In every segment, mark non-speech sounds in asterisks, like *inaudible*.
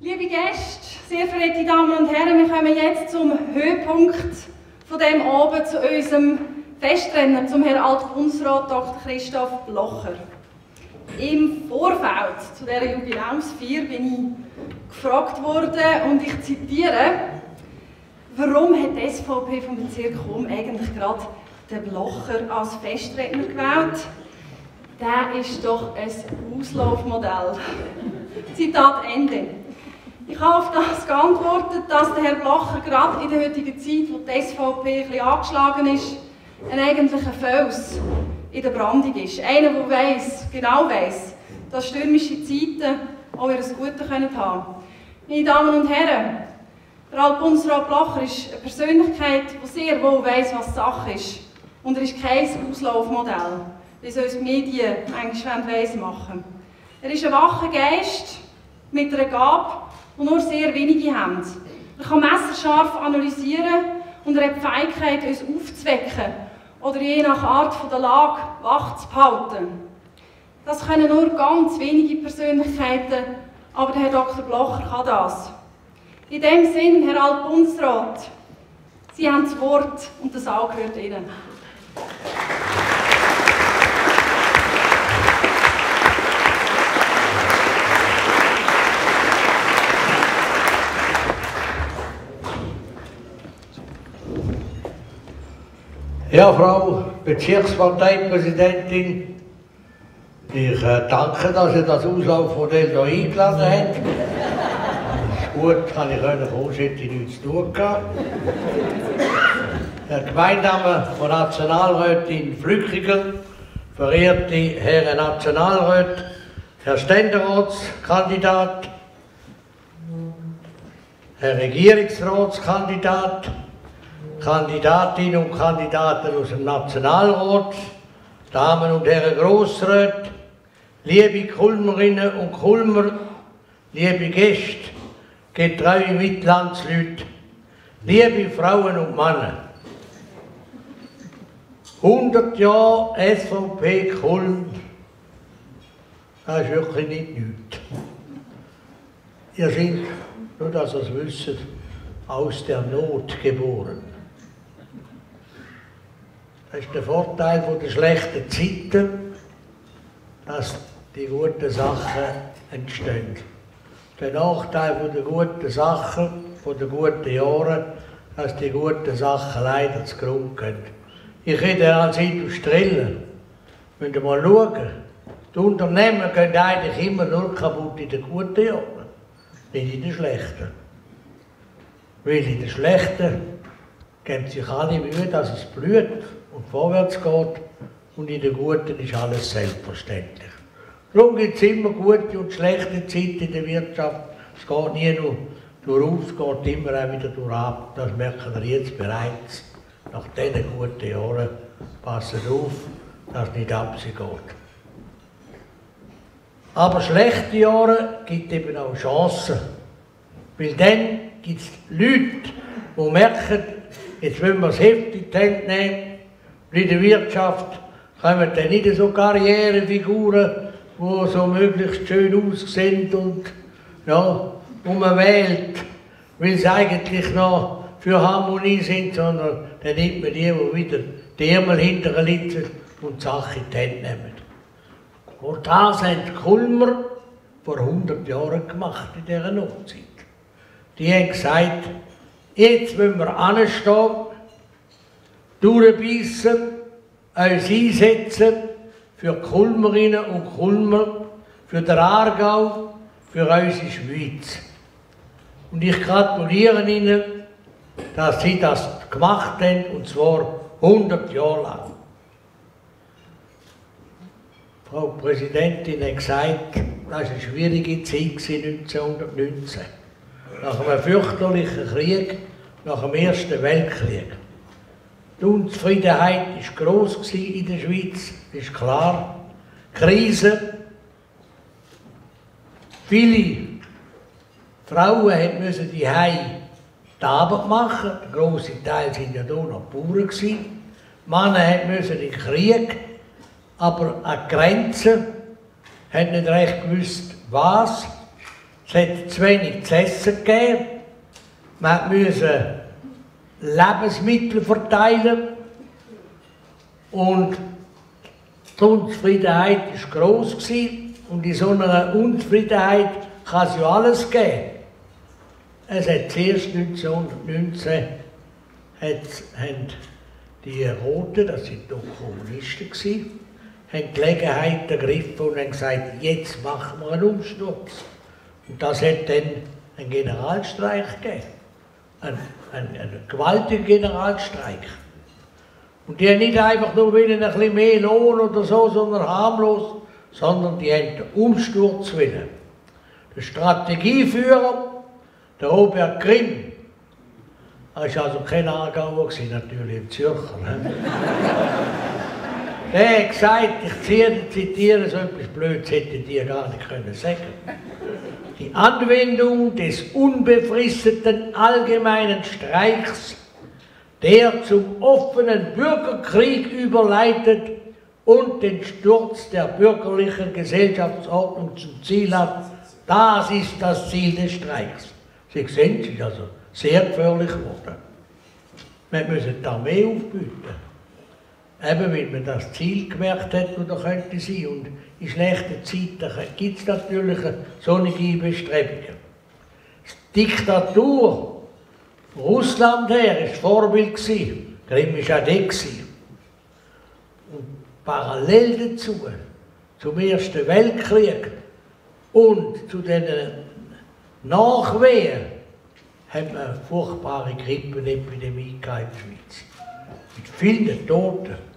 Liebe Gäste, sehr verehrte Damen und Herren, wir kommen jetzt zum Höhepunkt von dem Abend zu unserem Festrenner, zum Herrn Altbundesrat Dr. Christoph Blocher. Im Vorfeld zu dieser Jubiläumsfeier bin ich gefragt worden und ich zitiere, warum hat die SVP vom Bezirk Chom eigentlich gerade den Blocher als Festredner gewählt? Der ist doch ein Auslaufmodell. Zitat Ende. Ich habe auf das geantwortet, dass der Herr Blocher gerade in der heutigen Zeit, wo die SVP ein angeschlagen ist, ein eigentlicher Fels in der Brandung ist. Einer, der weiss, genau weiss, dass stürmische Zeiten auch ihr Gute können haben Meine Damen und Herren, der Altbundesrat Blocher ist eine Persönlichkeit, die sehr wohl weiss, was Sache ist. Und er ist kein Auslaufmodell, wie es uns die Medien manchmal weiss machen Er ist ein wacher Geist mit einer Gabe, die nur sehr wenige haben. Er kann messerscharf analysieren und er hat die Fähigkeit, uns aufzuwecken oder je nach Art der Lage wach zu behalten. Das können nur ganz wenige Persönlichkeiten, aber der Herr Dr. Blocher kann das. In dem Sinn, Herr Altbundesrat, Sie haben das Wort und das Auge gehört Ihnen. Ja, Frau Bezirksparteipräsidentin, ich äh, danke, dass Sie das Auslaufmodell hier eingeladen haben. ist gut, kann ich können kommen, hätte ich nichts zu tun gehabt. Der Gemeinname von Nationalrätin Flückiger, verehrte Herren Nationalrat, Herr Ständeratskandidat, Herr Regierungsratskandidat, Kandidatinnen und Kandidaten aus dem Nationalrat, Damen und Herren Grossräte, liebe Kulmerinnen und Kulmer, liebe Gäste, getreue Mitlandsleute, liebe Frauen und Männer. 100 Jahre SVP Kulm, das ist wirklich nicht nichts. Ihr seid, nur dass ihr es wisst, aus der Not geboren. Das ist der Vorteil den schlechten Zeiten, dass die guten Sachen entstehen. Der Nachteil den guten Sachen, den guten Jahren, dass die guten Sachen leider zu Grund gehen. Ich rede als Industrieller. Müsst ihr mal schauen. Die Unternehmen gehen eigentlich immer nur kaputt in den guten Jahren, nicht in den schlechten. Weil in den schlechten geben sich alle Mühe, dass es blüht und vorwärts geht und in der guten ist alles selbstverständlich. Darum gibt es immer gute und schlechte Zeiten in der Wirtschaft. Es geht nie nur durchauf, es geht immer auch wieder durchab. Das merken wir jetzt bereits. Nach diesen guten Jahren passen auf, dass nicht ab geht. Aber schlechte Jahre gibt eben auch Chancen. Weil dann gibt es Leute, die merken, jetzt wollen wir das Heft in die Hand nehmen in der Wirtschaft kommen dann nicht so Karrierefiguren, die so möglichst schön aussehen und ja, wo man wählt, weil sie eigentlich noch für Harmonie sind, sondern dann nimmt man die, die wieder die Ärmel hinterher litzen und die Sache in die Hände nehmen. Und das haben die Kulmer vor 100 Jahren gemacht in dieser Notzeit. Die haben gesagt, jetzt müssen wir anstehen durchbeissen, uns einsetzen für Kulmerinnen und Kulmer, für den Aargau, für unsere Schweiz. Und ich gratuliere Ihnen, dass Sie das gemacht haben, und zwar 100 Jahre lang. Frau Präsidentin hat gesagt, das war eine schwierige Zeit 1919. Nach einem fürchterlichen Krieg, nach dem Ersten Weltkrieg. Die Unzufriedenheit war gross in der Schweiz, ist klar. Krise. Viele Frauen mussten die Hause die Arbeit machen. Der grosse Teil waren ja hier noch Bauern. Männer mussten in den Krieg, aber an Grenzen haben nicht recht gewusst, was. Es hat zu wenig zu essen gegeben. Man musste Lebensmittel verteilen. Und die Unzufriedenheit war gross. Und in so einer Unzufriedenheit kann es ja alles geben. Es hat zuerst 1919 haben die Roten, das sind doch Kommunisten gewesen, haben Gelegenheit ergriffen und haben gesagt, jetzt machen wir einen Umsturz. Und das hat dann einen Generalstreik gegeben. Ein, ein, ein gewaltiger Generalstreik. Und die haben nicht einfach nur willen ein bisschen mehr Lohn oder so, sondern harmlos, sondern die haben den Umsturz willen. Der Strategieführer, der Robert Grimm, er war also kein Aargauer, natürlich ein Zürcher. Ne? *laughs* der hat gesagt, ich zitiere so etwas Blödes, hätte die gar nicht können sagen Die Anwendung des unbefristeten allgemeinen Streiks, der zum offenen Bürgerkrieg überleitet und den Sturz der bürgerlichen Gesellschaftsordnung zum Ziel hat, das ist das Ziel des Streiks. Sie sehen, es ist also sehr gefährlich geworden. Wir müssen die Armee aufbieten. Eben, weil man das Ziel gemerkt hat, wo da könnte sein. Und in schlechten Zeiten gibt es natürlich solche Bestrebungen. Die Diktatur Russland her war Vorbild. Gewesen. Grimm war auch der. Und parallel dazu, zum Ersten Weltkrieg und zu den Nachwehen, haben wir eine furchtbare Grippenepidemie in der Schweiz. Mit vielen Toten.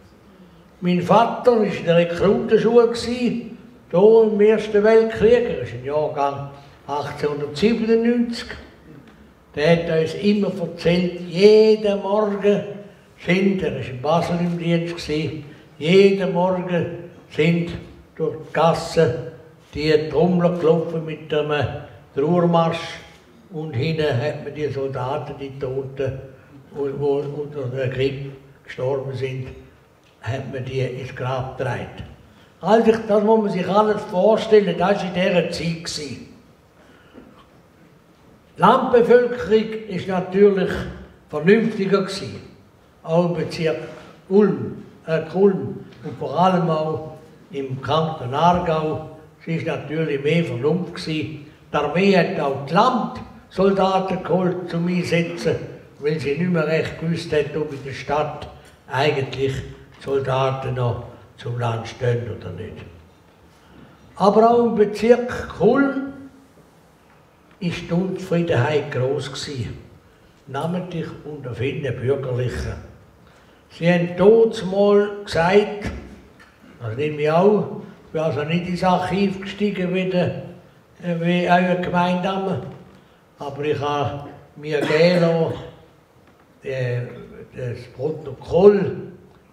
Mein Vater war in der Rekrutenschule, hier im Ersten Weltkrieg, er ist im Jahrgang 1897. Der hat uns immer erzählt, jeden Morgen sind, er war in Basel im Dienst, jeden Morgen sind durch die Gassen die Trommler gelaufen mit einem Trauermarsch und hinten hat man die Soldaten, die Toten, die unter der Grippe gestorben sind, hat man die ins Grab getragen. Also das muss man sich alles vorstellen, das war in dieser Zeit. Die Landbevölkerung war natürlich vernünftiger. Gewesen. Auch im Bezirk Ulm, äh, Kulm und vor allem auch im Kanton Aargau war natürlich mehr Vernunft. Gewesen. Die Armee hat auch die Landsoldaten geholt zum Einsetzen, weil sie nicht mehr recht gewusst hat, ob in der Stadt eigentlich Soldaten noch zum Land stehen oder nicht. Aber auch im Bezirk Kulm war die Unzufriedenheit gross namentlich unter vielen Bürgerlichen. Sie haben dort mal gesagt, das nehme ich auch, ich bin also nicht ins Archiv gestiegen wie, der, wie euer Gemeindamme, aber ich habe mir gerne das Protokoll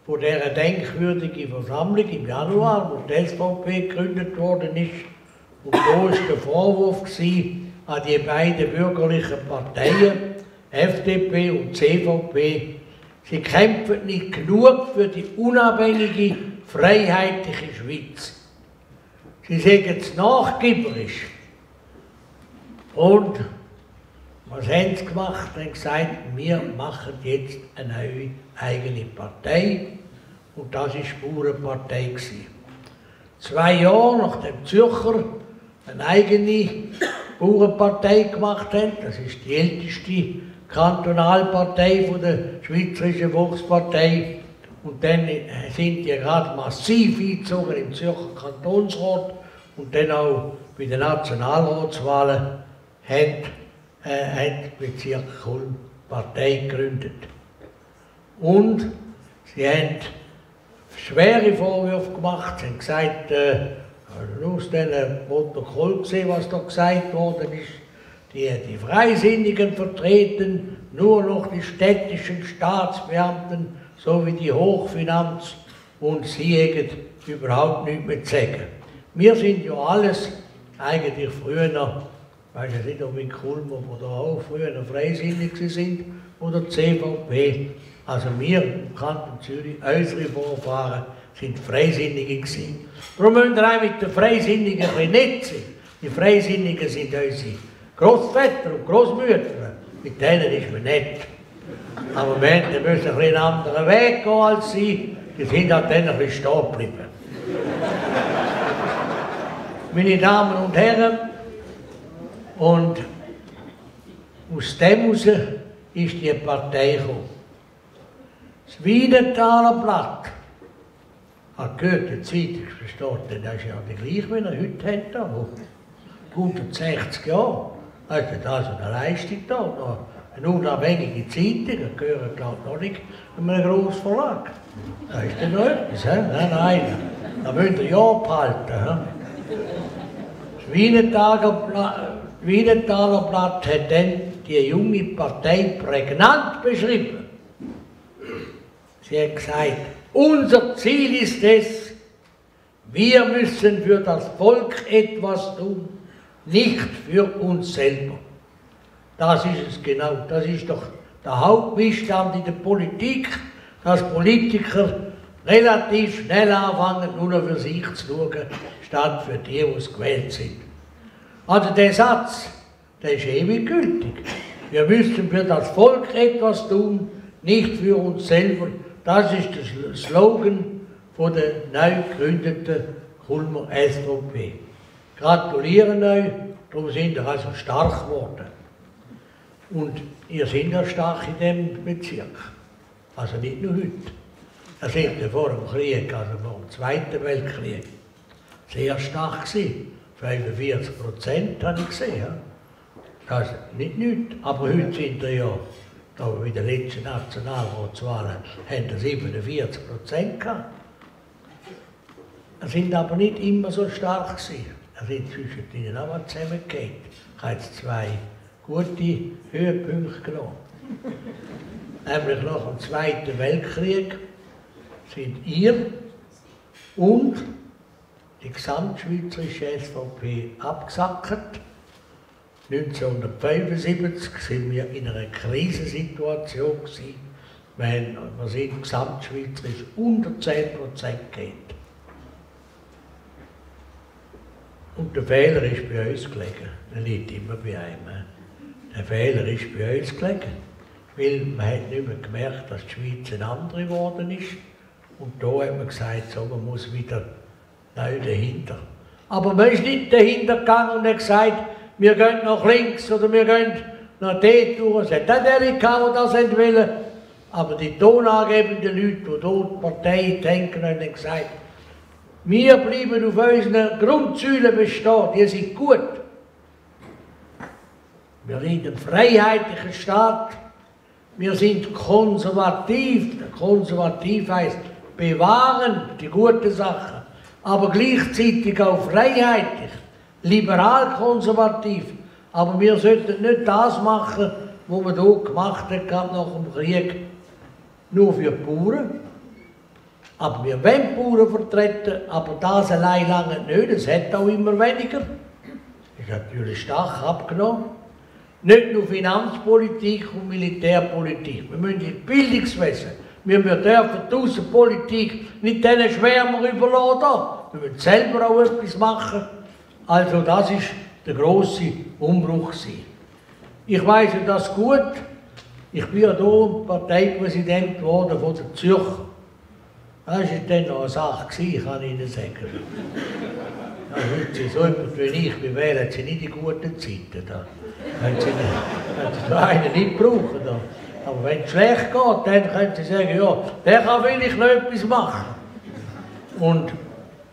von dieser denkwürdigen Versammlung im Januar, wo die SVP gegründet worden ist. Und da war der Vorwurf an die beiden bürgerlichen Parteien, FDP und CVP, sie kämpfen nicht genug für die unabhängige, freiheitliche Schweiz. Sie sagen es nachgeberisch. Und was haben sie gemacht? Sie haben gesagt, wir machen jetzt eine neue eigene Partei. Und das war die Spurenpartei. Zwei Jahre nachdem Zürcher eine eigene Bauernpartei gemacht haben, das ist die älteste Kantonalpartei von der Schweizerischen Volkspartei, und dann sind die gerade massiv eingezogen im Zürcher Kantonsrat und dann auch bei den Nationalratswahlen haben äh, hat Bezirk Kulm Partei gegründet. Und sie haben schwere Vorwürfe gemacht, sie haben gesagt, äh, aus diesem Protokoll gesehen, was da gesagt worden ist, die, die Freisinnigen vertreten nur noch die städtischen Staatsbeamten sowie die Hochfinanz und sie hätten überhaupt nichts mehr zu sagen. Wir sind ja alles eigentlich früher noch weiß ich nicht, ob in Kulm oder auch früher Freisinnig sind oder CVP. Also wir Kanton Zürich, unsere Vorfahren, sind Freisinnige gewesen. Darum müssen wir auch mit den Freisinnigen ein nett sein. Die Freisinnigen sind unsere Großväter und Großmütter. Mit denen ist man nett. Aber wir müssen ein einen anderen Weg gehen als sie. Die sind halt dann ein bisschen stehen geblieben. Meine Damen und Herren, und aus dem heraus ist die Partei gekommen. Das Wiedenthaler Blatt hat gehört, der Zeitung versteht, das ist ja der gleiche, wie er heute hat, 160 Jahre. Also das ist eine Leistung da. Eine unabhängige Zeitung, das gehört ich noch nicht einem grossen Verlag. Da ist dann noch etwas, he? nein, nein, da müsst ihr ja behalten. He? Das Wiedenthaler Blatt hat dann die junge Partei prägnant beschrieben. Sie hat gesagt, unser Ziel ist es, wir müssen für das Volk etwas tun, nicht für uns selber. Das ist es genau. Das ist doch der Hauptmissstand in der Politik, dass Politiker relativ schnell anfangen, nur für sich zu schauen, statt für die, die gewählt sind. Also der Satz, der ist ewig gültig. Wir müssen für das Volk etwas tun, nicht für uns selber. Das ist der Slogan von der neu gegründeten Kulmer SVP. Gratulieren euch, darum sind ihr also stark geworden. Und ihr seid ja stark in diesem Bezirk. Also nicht nur heute. Ihr seid ja vor dem Krieg, also vor dem Zweiten Weltkrieg, sehr stark gewesen. 45 Prozent habe ich gesehen. Das ist nicht nichts. Aber heute sind wir ja, da bei den letzten Nationalratswahlen, haben wir 47 Prozent gehabt. Sie sind aber nicht immer so stark gewesen. Sie sind zwischen ihnen auch mal zusammengehängt. Ich habe jetzt zwei gute Höhepunkte genommen. *laughs* Nämlich nach dem Zweiten Weltkrieg sind ihr und die gesamtschweizerische SVP abgesackt. 1975 sind wir in einer Krisensituation gewesen, weil wir sind gesamtschweizerisch unter 10% geht. Und der Fehler ist bei uns gelegen, der liegt immer bei einem. Der Fehler ist bei uns gelegen, weil man hat nicht mehr gemerkt, dass die Schweiz eine andere geworden ist. Und da hat man gesagt, so, man muss wieder neu dahinter. Aber man ist nicht dahinter gegangen und hat gesagt, wir gehen nach links oder wir gehen nach dort durch. Es hat auch der gehabt, die das wollen. Aber die tonangebenden Leute, die dort die Partei denken, haben gesagt, wir bleiben auf unseren Grundsäulen bestehen, die sind gut. Wir sind ein freiheitlicher Staat. Wir sind konservativ. Konservativ heißt bewahren die guten Sachen, aber gleichzeitig auch freiheitlich, liberal-konservativ. Aber wir sollten nicht das machen, was man hier gemacht hat nach dem Krieg, nur für die Bauern. Aber wir wollen Bauern vertreten, aber das allein lange nicht, es hat auch immer weniger. Ist natürlich stark abgenommen. Nicht nur Finanzpolitik und Militärpolitik. Wir müssen ins Bildungswesen. Wir dürfen die Außenpolitik nicht diesen Schwärmer überladen. Wir müssen selber auch etwas machen. Also das ist der große Umbruch. Ich weiß das gut. Ich bin ja hier Parteipräsident geworden von der Zürcher. Das war dann noch eine Sache, kann ich Ihnen sagen. Ja, heute so jemand wie ich, wir wählen sie nicht in guten Zeiten. Da. Wenn sie, wenn sie einen nicht brauchen. Da. Aber wenn es schlecht geht, dann können sie sagen, ja, der kann vielleicht noch etwas machen. Und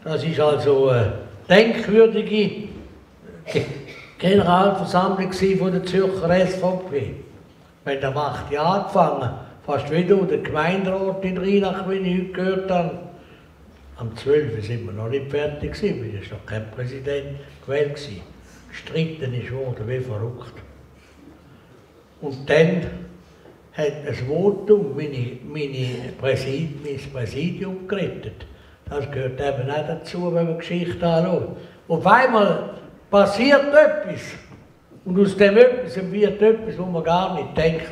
das ist also eine denkwürdige Generalversammlung von der Zürcher SVP. Haben am 8. Jahr angefangen, fast wieder der Gemeinderat in Rheinach, wie ich heute gehört habe. Am 12. sind wir noch nicht fertig gewesen, weil es noch kein Präsident gewählt war. Gestritten ist worden wie verrückt. Und dann hat das Votum meine, meine Präsidium, mein Präsidium gerettet. Das gehört eben auch dazu, wenn man Geschichte anschaut. Auf einmal passiert etwas. Und aus dem etwas wird etwas, wo man gar nicht denkt.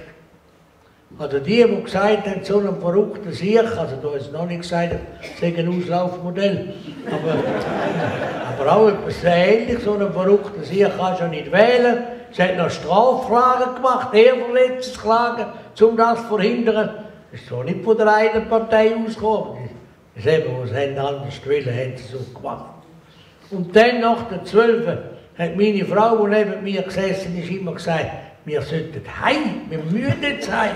Also die, die gesagt haben, so ein verrückter Sieg, also da ist noch nicht gesagt, ist ein Auslaufmodell. Aber *laughs* aber auch etwas ähnliches, so ein verrückter Sieg kann schon nicht wählen. Sie hat noch Strafklagen gemacht, Eheverletzungsklagen, um das zu verhindern. Das ist so nicht von der einen Partei ausgekommen. Eben, was sie anders wollen, haben sie so gemacht. Und dann nach der 12 hat meine Frau, die neben mir gesessen ist, immer gesagt, wir sollten heim, wir müssen jetzt heim.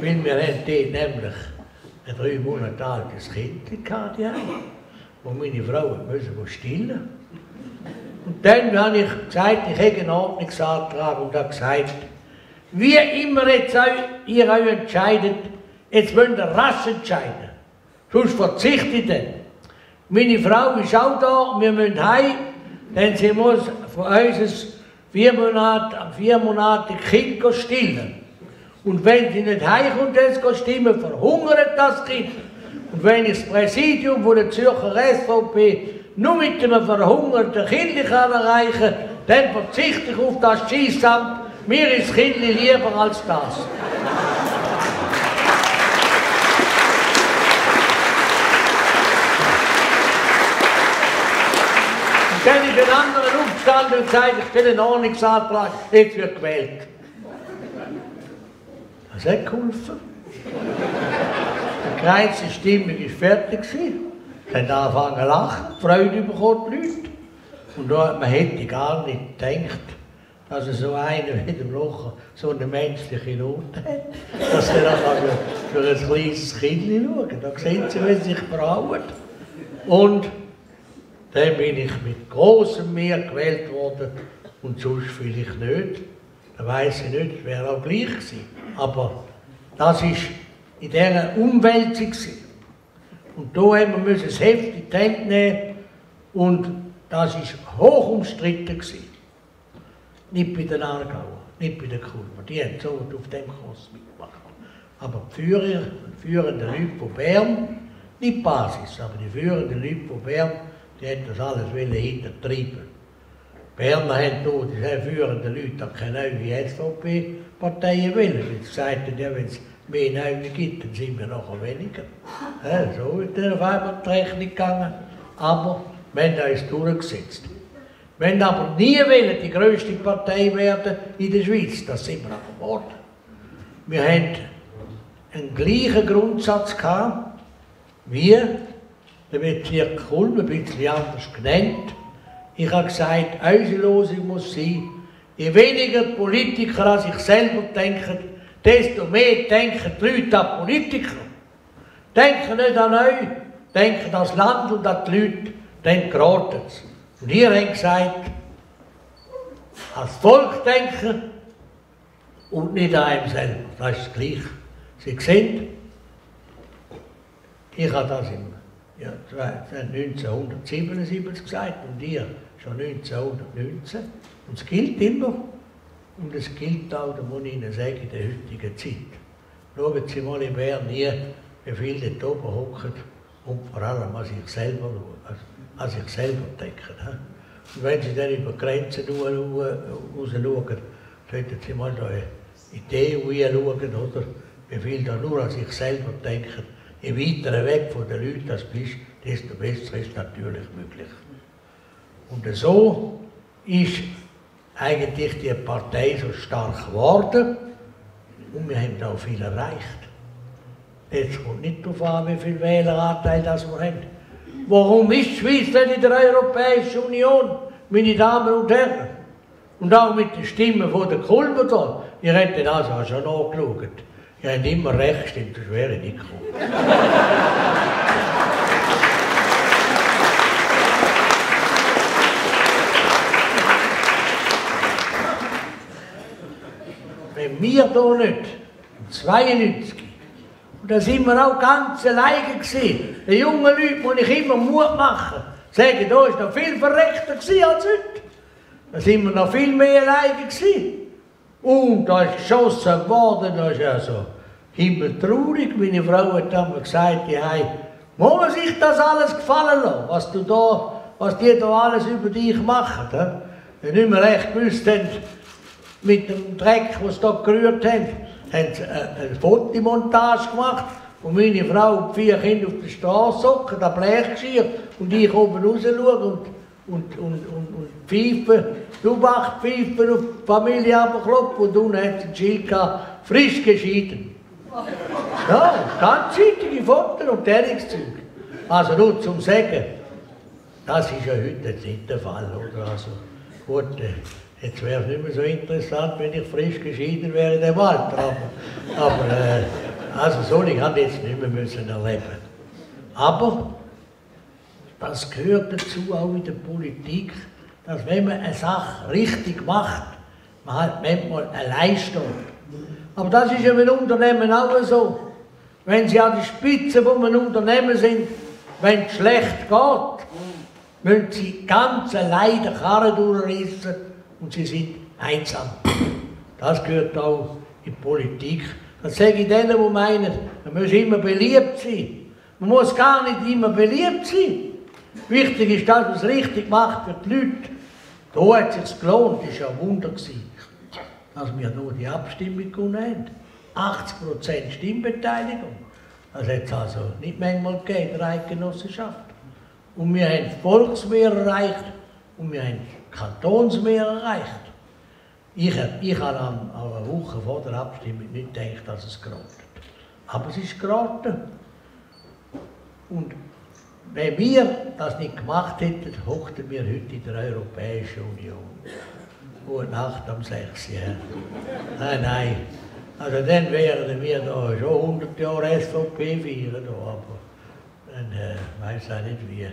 Weil wir haben dort nämlich ein drei Monate altes Kind gehabt, ja. Und meine Frau musste stillen. Und dann habe ich gesagt, ich habe einen Ordnungsantrag und habe gesagt, wie immer jetzt ihr euch entscheidet, jetzt müsst ihr rasch entscheiden. Sonst verzichtet ihr. Meine Frau ist auch da, wir müssen heim, denn sie muss von uns vier Monate, vier Monate Kind stillen. Und wenn sie nicht heimkommt, dann stimmen, verhungert das Kind. Und wenn ich das Präsidium von der Zürcher SVP nur mit einem verhungerten Kind erreichen kann, dann verzichte ich auf das Schießamt. Mir ist das Kind lieber als das. Dann ist ein anderer aufgestanden und gesagt, ich stelle einen Ordnungsantrag, jetzt wird gewählt. Das hat geholfen. Die kleinste Stimmung war fertig. Sie haben angefangen zu lachen, Freude bekommen die Leute. Und da, man hätte gar nicht gedacht, dass so einer wie dem Locher so eine menschliche Not hat. Dass er dann für ein kleines Kind schauen Da sehen Sie, wie sie sich brauen. Und dann bin ich mit großem Mehr gewählt worden und sonst vielleicht nicht. Da weiß ich nicht, wäre auch gleich gewesen. Aber das war in dieser Umwälzung. Und da haben wir müssen das Heft in die Hände nehmen und das war hoch umstritten. Nicht bei den Aargauer, nicht bei den Kulmer. Die haben so auf dem Kurs mitgemacht. Aber die Führer, die führenden Leute von Bern, nicht die Basis, aber die führenden Leute von Bern, die haben das alles hintertreiben. Berner haben dort, die führenden Leute, keine neue SVP-Parteien wollen. Weil sie sagten, ja, wenn es mehr neue gibt, dann sind wir nachher weniger. Ja, so ist dann auf einmal die Rechnung gegangen. Aber wir haben uns durchgesetzt. Wir haben aber nie wollen, die grösste Partei werden in der Schweiz. Das sind wir aber geworden. Wir haben einen gleichen Grundsatz gehabt, wie der Bezirk Kulm, ein bisschen anders genannt. Ich habe gesagt, unsere Lösung muss sein, je weniger Politiker an sich selber denken, desto mehr denken die Leute an Politiker. Denken nicht an euch, denken an das Land und an die Leute, dann geraten es. Und ihr habt gesagt, als Volk denken und nicht an einem selber. Das ist gleich. Sie sehen, ich habe das im ja, 1977 gesagt und ihr schon 1919. Und es gilt immer und es gilt auch, da muss ich Ihnen sagen, in der heutigen Zeit. Schauen Sie mal in Bern hier, wie viele dort oben hocken und vor allem an sich selber, an sich selber denken. Und wenn Sie dann über Grenzen raus schauen, sollten Sie mal da in die EU schauen, oder? Wie viele da nur an sich selber denken. Je weiter weg von den Leuten das bist, desto besser ist natürlich möglich. Und so ist eigentlich die Partei so stark geworden und wir haben auch viel erreicht. Jetzt kommt nicht darauf an, wie viel Wähleranteil das wir haben. Warum ist die Schweiz denn in der Europäischen Union, meine Damen und Herren? Und auch mit den Stimmen der Kulmer da. Ihr habt das also schon angeschaut. Habt immer recht, stimmt, das wäre nicht gekommen. wenn wir hier nicht, 92, und da sind wir auch ganz alleine gewesen. Den jungen Leuten muss ich immer Mut machen. Sagen, da ist noch viel verrechter als heute. Da sind wir noch viel mehr alleine gewesen. Und da ist geschossen worden, da ist ja so himmeltraurig. Meine Frau hat dann gesagt, die muss sich das alles gefallen lassen, was du da, was die da alles über dich machen. He? Wenn nicht mehr recht gewusst haben, mit dem Dreck, was sie da gerührt haben, haben sie eine Fotomontage gemacht und meine Frau und vier Kinder auf der Straße hocken, das Blechgeschirr und ich oben raus schaue und, und, und, und, und pfeife, du machst pfeifen auf die Familie abklopfen und unten hat ein Schild gehabt, frisch geschieden. Ja, ganz zeitige Fotos und Derringszeug. Also nur zum Sagen, das ist ja heute nicht der Fall, oder? Also, gut, äh, jetzt wäre es nicht mehr so interessant, wenn ich frisch geschieden wäre in dem Alter. Aber, aber äh, also so ich habe jetzt nicht mehr müssen erleben. Aber das gehört dazu auch in der Politik, dass wenn man eine Sache richtig macht, man halt manchmal allein steht. Aber das ist ja mit Unternehmen auch so. Wenn Sie an der Spitze von einem Unternehmen sind, wenn es schlecht geht, müssen Sie ganz allein den Karren durchreißen und Sie sind einsam. Das gehört auch in die Politik. Das sage ich denen, die meinen, man muss immer beliebt sein. Man muss gar nicht immer beliebt sein. Wichtig ist, dass man es richtig macht für die Leute. Da hat es sich gelohnt, das war ja ein Wunder. Gewesen dass wir nur die Abstimmung gewonnen haben. 80% Stimmbeteiligung. Das hat es also nicht manchmal gegeben in der Eidgenossenschaft. Und wir haben Volksmehr erreicht und wir haben Kantonsmehr erreicht. Ich, ich habe an, eine Woche vor der Abstimmung nicht gedacht, dass es geraten. Aber es ist geraten. Und wenn wir das nicht gemacht hätten, hochten wir heute in der Europäischen Union. Nacht am 6. Ja. Nein. Also dann wären wir da schon 100 Jahre SVP feiern, aber dann äh, weiß ich nicht wie.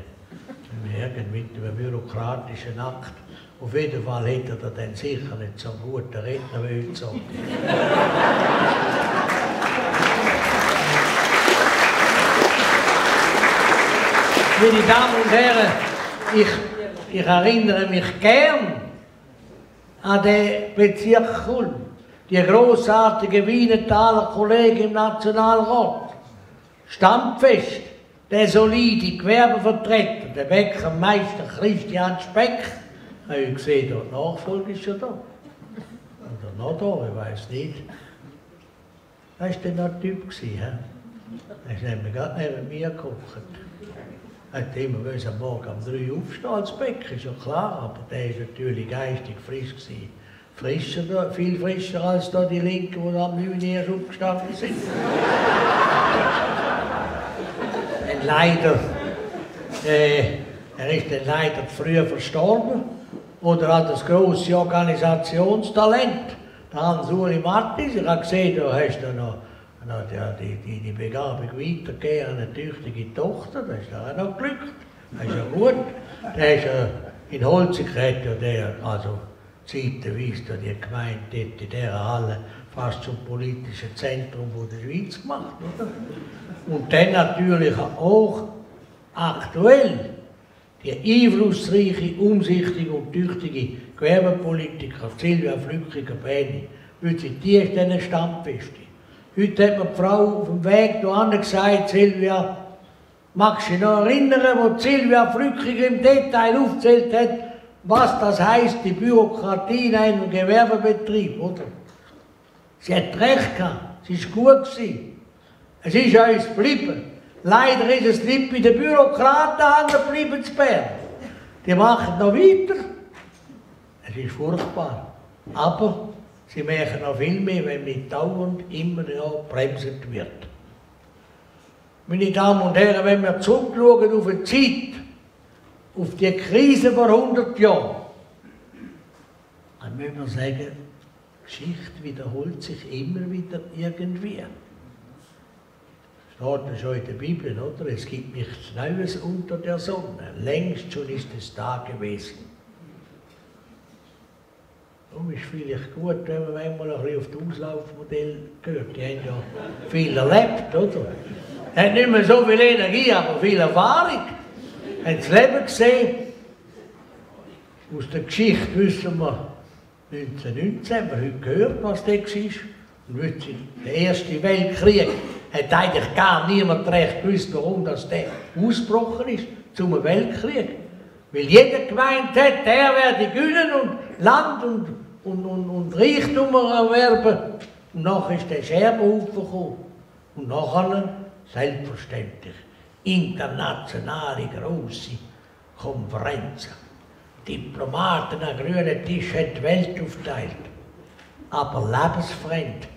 Irgendwie mit einem bürokratischen Akt. Auf jeden Fall hätte er dann sicher nicht so einen guten Redner wie heute so. Meine Damen und Herren, ich, ich erinnere mich gern an den Bezirk Kulm, die großartige Wienentaler Kollegen im Nationalrat. Stammfest, der solide Gewerbevertreter, der Bäckermeister Christian Speck, habe ich gesehen, der Nachfolger ist schon da. Oder noch da, ich weiß nicht. Das war noch ein Typ. Der ist nämlich gerade neben mir gekocht. Er hat immer am Morgen um drei aufstehen als Bäcker, ist ja klar, aber der war natürlich geistig frisch. Gewesen. Frischer, viel frischer als da die Linken, die am 9 erst aufgestanden sind. *laughs* Und leider, äh, er ist dann leider früher verstorben. Oder hat das grosse Organisationstalent. Der Hans-Uli Martins, ich habe gesehen, da hast du noch hat er die, die, die Begabung weitergegeben an eine tüchtige Tochter, das ist auch noch glückt. Das ist ja gut. Der ist ja, in Holzig hat ja der, also zeitweise da die Gemeinde dort in dieser Halle fast zum politischen Zentrum der Schweiz gemacht, oder? Und dann natürlich auch aktuell die einflussreiche, umsichtige und tüchtige Gewerbepolitiker Silvia Flückiger-Beni, die ist dann Stammfeste. Heute hat mir die Frau auf dem Weg hierher gesagt, Silvia, magst du dich noch erinnern, wo Silvia Flückiger im Detail aufgezählt hat, was das heisst, die Bürokratie in einem Gewerbebetrieb, oder? Sie hat recht gehabt, es war gut. Gewesen. Es ist uns geblieben. Leider ist es nicht bei den Bürokraten hängen geblieben zu Bern. Die machen noch weiter. Es ist furchtbar. Aber Sie merken noch viel mehr, wenn nicht dauernd immer noch bremset wird. Meine Damen und Herren, wenn wir zurückschauen auf die Zeit, auf die Krise vor 100 Jahren, dann müssen wir sagen, Geschichte wiederholt sich immer wieder irgendwie. Steht ja schon in der Bibel, oder? Es gibt nichts Neues unter der Sonne. Längst schon ist es da gewesen. Darum ist es vielleicht gut, wenn man manchmal ein bisschen auf das Auslaufmodell gehört. Die haben ja viel erlebt, oder? Haben nicht mehr so viel Energie, aber viel Erfahrung. Haben das Leben gesehen. Aus der Geschichte wissen wir 1919, haben wir heute gehört, was da war. Und wissen, der Erste Weltkrieg hat eigentlich gar niemand recht gewusst, warum das der ausgebrochen ist, zum Weltkrieg. Weil jeder gemeint hat, der werde gewinnen und Land und und, und, und Reichtum erwerben. Und nachher ist der Scherbenhaufen gekommen. Und nachher, selbstverständlich, internationale große Konferenzen. Diplomaten an grünen Tisch hat die Welt aufteilt. Aber lebensfremd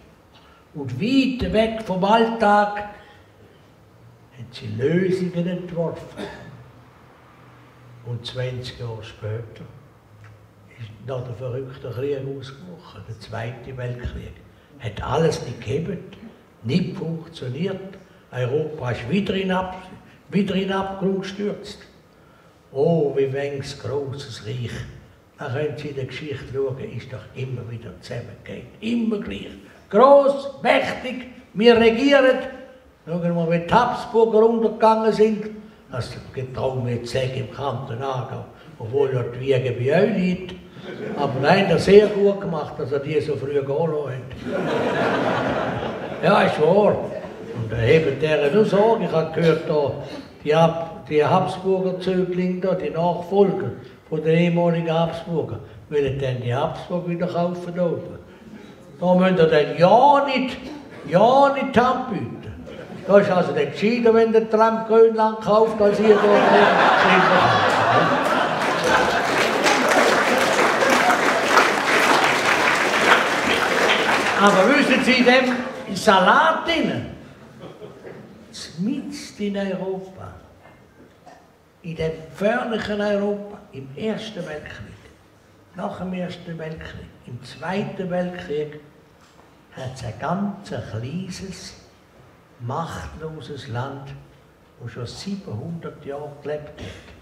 und weit weg vom Alltag haben sie Lösungen entworfen. Und 20 Jahre später ist noch der verrückte Krieg ausgebrochen, der Zweite Weltkrieg. Hat alles nicht gegeben, nicht funktioniert. Europa ist wieder in, Ab wieder in Abgrund gestürzt. Oh, wie wenigstens großes Reich. Da können Sie in der Geschichte schauen, ist doch immer wieder zusammengegangen. Immer gleich. Groß, mächtig, wir regieren. Schauen wir mal, wie die Habsburger untergegangen sind. Das getrauen wir jetzt sagen im Kanton Aargau, obwohl ja die Wiege bei euch liegt. Aber nein, das sehr gut gemacht, dass er die so früh gehen lassen Ja, ist wahr. Und da haben deren nur Sorge. Ich habe gehört, da, die, Hab, die Habsburger Zöglinge, da, die Nachfolger von den ehemaligen Habsburger, wollen dann die Habsburger wieder kaufen da oben. Da müsst ihr dann ja nicht, ja nicht die Hand bieten. Da ist also nicht gescheiter, wenn der Trump Grönland kauft, als ihr dort Aber wissen Sie, dem Salat drin, mitten in Europa, in dem förmlichen Europa, im Ersten Weltkrieg, nach dem Ersten Weltkrieg, im Zweiten Weltkrieg, hat es ein ganz kleines, machtloses Land, das schon 700 Jahre gelebt hat.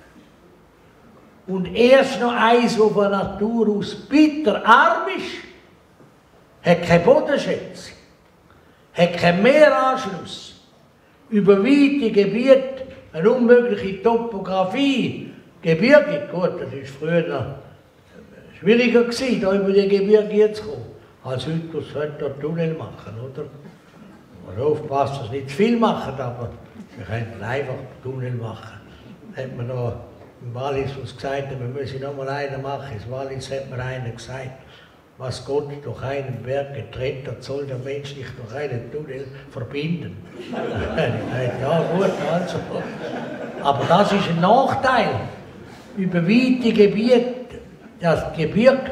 Und erst noch eins, das von Natur aus bitter arm ist, hat keinen Bodenschutz, hat keinen Meeranschluss, über weite Gebiete, eine unmögliche Topografie, Gebirge, gut, das ist früher noch schwieriger gewesen, da über die Gebirge zu kommen, als heute, das heute Tunnel machen, oder? Man aufpassen, dass nicht zu viel machen, aber wir könnten einfach Tunnel machen. Hat man noch im Wallis gesagt, wir müssen noch mal einen machen. In Wallis hat mir einer gesagt, was Gott durch einen Berg getrennt hat, soll der Mensch nicht durch einen Tunnel verbinden. *laughs* ja gut, also. Aber das ist ein Nachteil. Über weite Gebiete, das Gebirg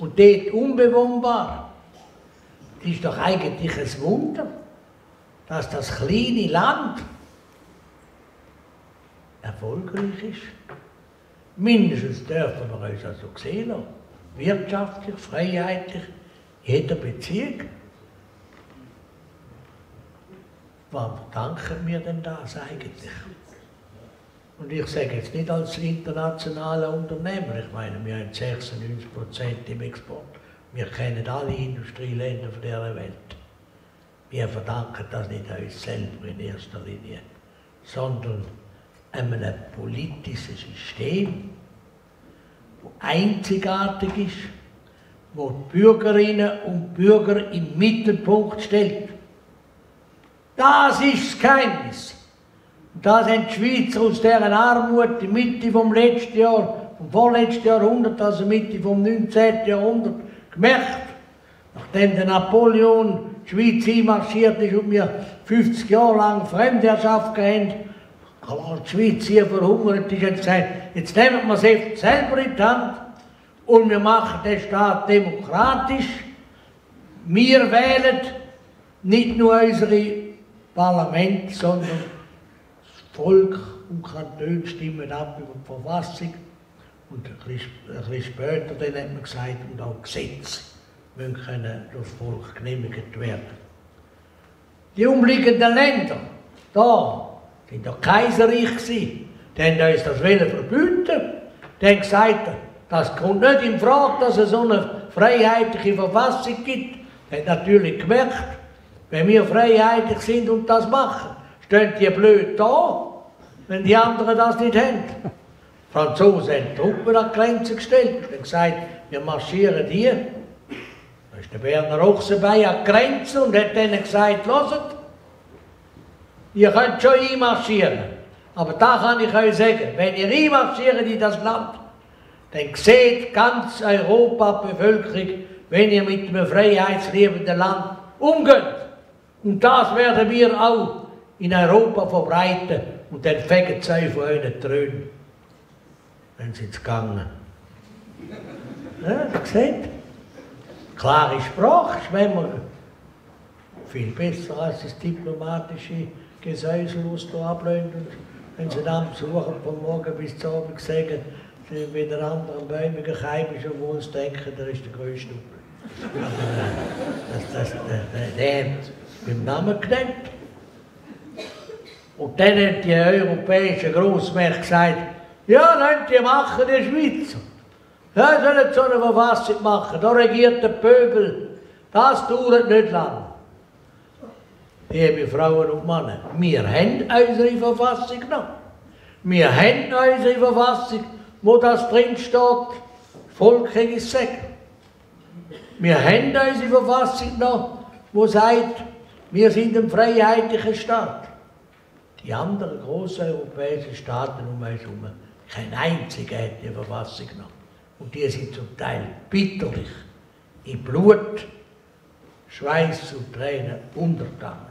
und dort unbewohnbar. Ist doch eigentlich ein Wunder, dass das kleine Land erfolgreich ist. Mindestens dürfen wir uns also sehen lassen wirtschaftlich, freiheitlich, jeder Beziehung. Warum danken wir denn das eigentlich? Und ich sage jetzt nicht als internationaler Unternehmer, ich meine, wir haben 96 Prozent im Export. Wir kennen alle Industrieländer dieser Welt. Wir verdanken das nicht uns selber in erster Linie, sondern einem politischen System, einzigartig ist, wo die Bürgerinnen und Bürger im Mittelpunkt stellt. Das ist das Geheimnis. Und das haben die Schweizer aus deren Armut in Mitte vom letzten Jahr, vom vorletzten Jahrhundert, also Mitte vom 19. Jahrhundert, gemerkt. Nachdem der Napoleon die Schweiz einmarschiert ist und wir 50 Jahre lang Fremdherrschaft haben, als die Schweiz hier verhungert ist, hat gesagt, jetzt nehmen wir es selber in die Hand und wir machen den Staat demokratisch. Wir wählen nicht nur unsere Parlament, sondern das Volk und Kantone stimmen ab über die Verfassung. Und ein bisschen, ein bisschen später dann hat man gesagt, und auch Gesetze müssen können durch das Volk genehmigt werden. Die umliegenden Länder, da sind doch Kaiserreich gewesen. Die haben uns das verbieten. Die haben gesagt, das kommt nicht in Frage, dass es so eine freiheitliche Verfassung gibt. Die haben natürlich gemerkt, wenn wir freiheitlich sind und das machen, stehen die blöd da, wenn die anderen das nicht haben. Die Franzosen haben Truppen an die Grenze gestellt und gesagt, wir marschieren hier. Da ist der Berner Ochsenbein an die Grenze und hat denen gesagt, hört, Ihr könnt schon einmarschieren. Aber da kann ich euch sagen, wenn ihr einmarschiert in das Land, dann seht ganz Europa Bevölkerung, wenn ihr mit einem freiheitsliebenden Land umgeht. Und das werden wir auch in Europa verbreiten und dann fegen euch von euren Trönen. Dann sind sie gegangen. Ja, seht? Klare Sprache, schwimmen viel besser als das diplomatische Gesäusel, was da ablehnt. Und wenn sie dann besuchen, von morgen bis zum Abend sagen, sie wie der andere bäumigen Keim ist und wo uns denken, der ist der größte das, das, das, der hat beim Namen genannt. Und dann haben die europäischen Grossmächte gesagt, ja, könnt ihr machen, die Schweizer. Ja, sollen so eine Verfassung machen, da regiert der Pöbel. Das dauert nicht lang liebe Frauen und Männer, wir haben unsere Verfassung noch. Wir haben unsere Verfassung, wo das drin steht, volkliches Segen. Wir haben unsere Verfassung noch, wo sagt, wir sind ein freiheitlicher Staat. Die anderen großen europäischen Staaten um uns herum, kein einziger hat die Verfassung noch. Und die sind zum Teil bitterlich, in Blut, Schweiß und Tränen untergegangen.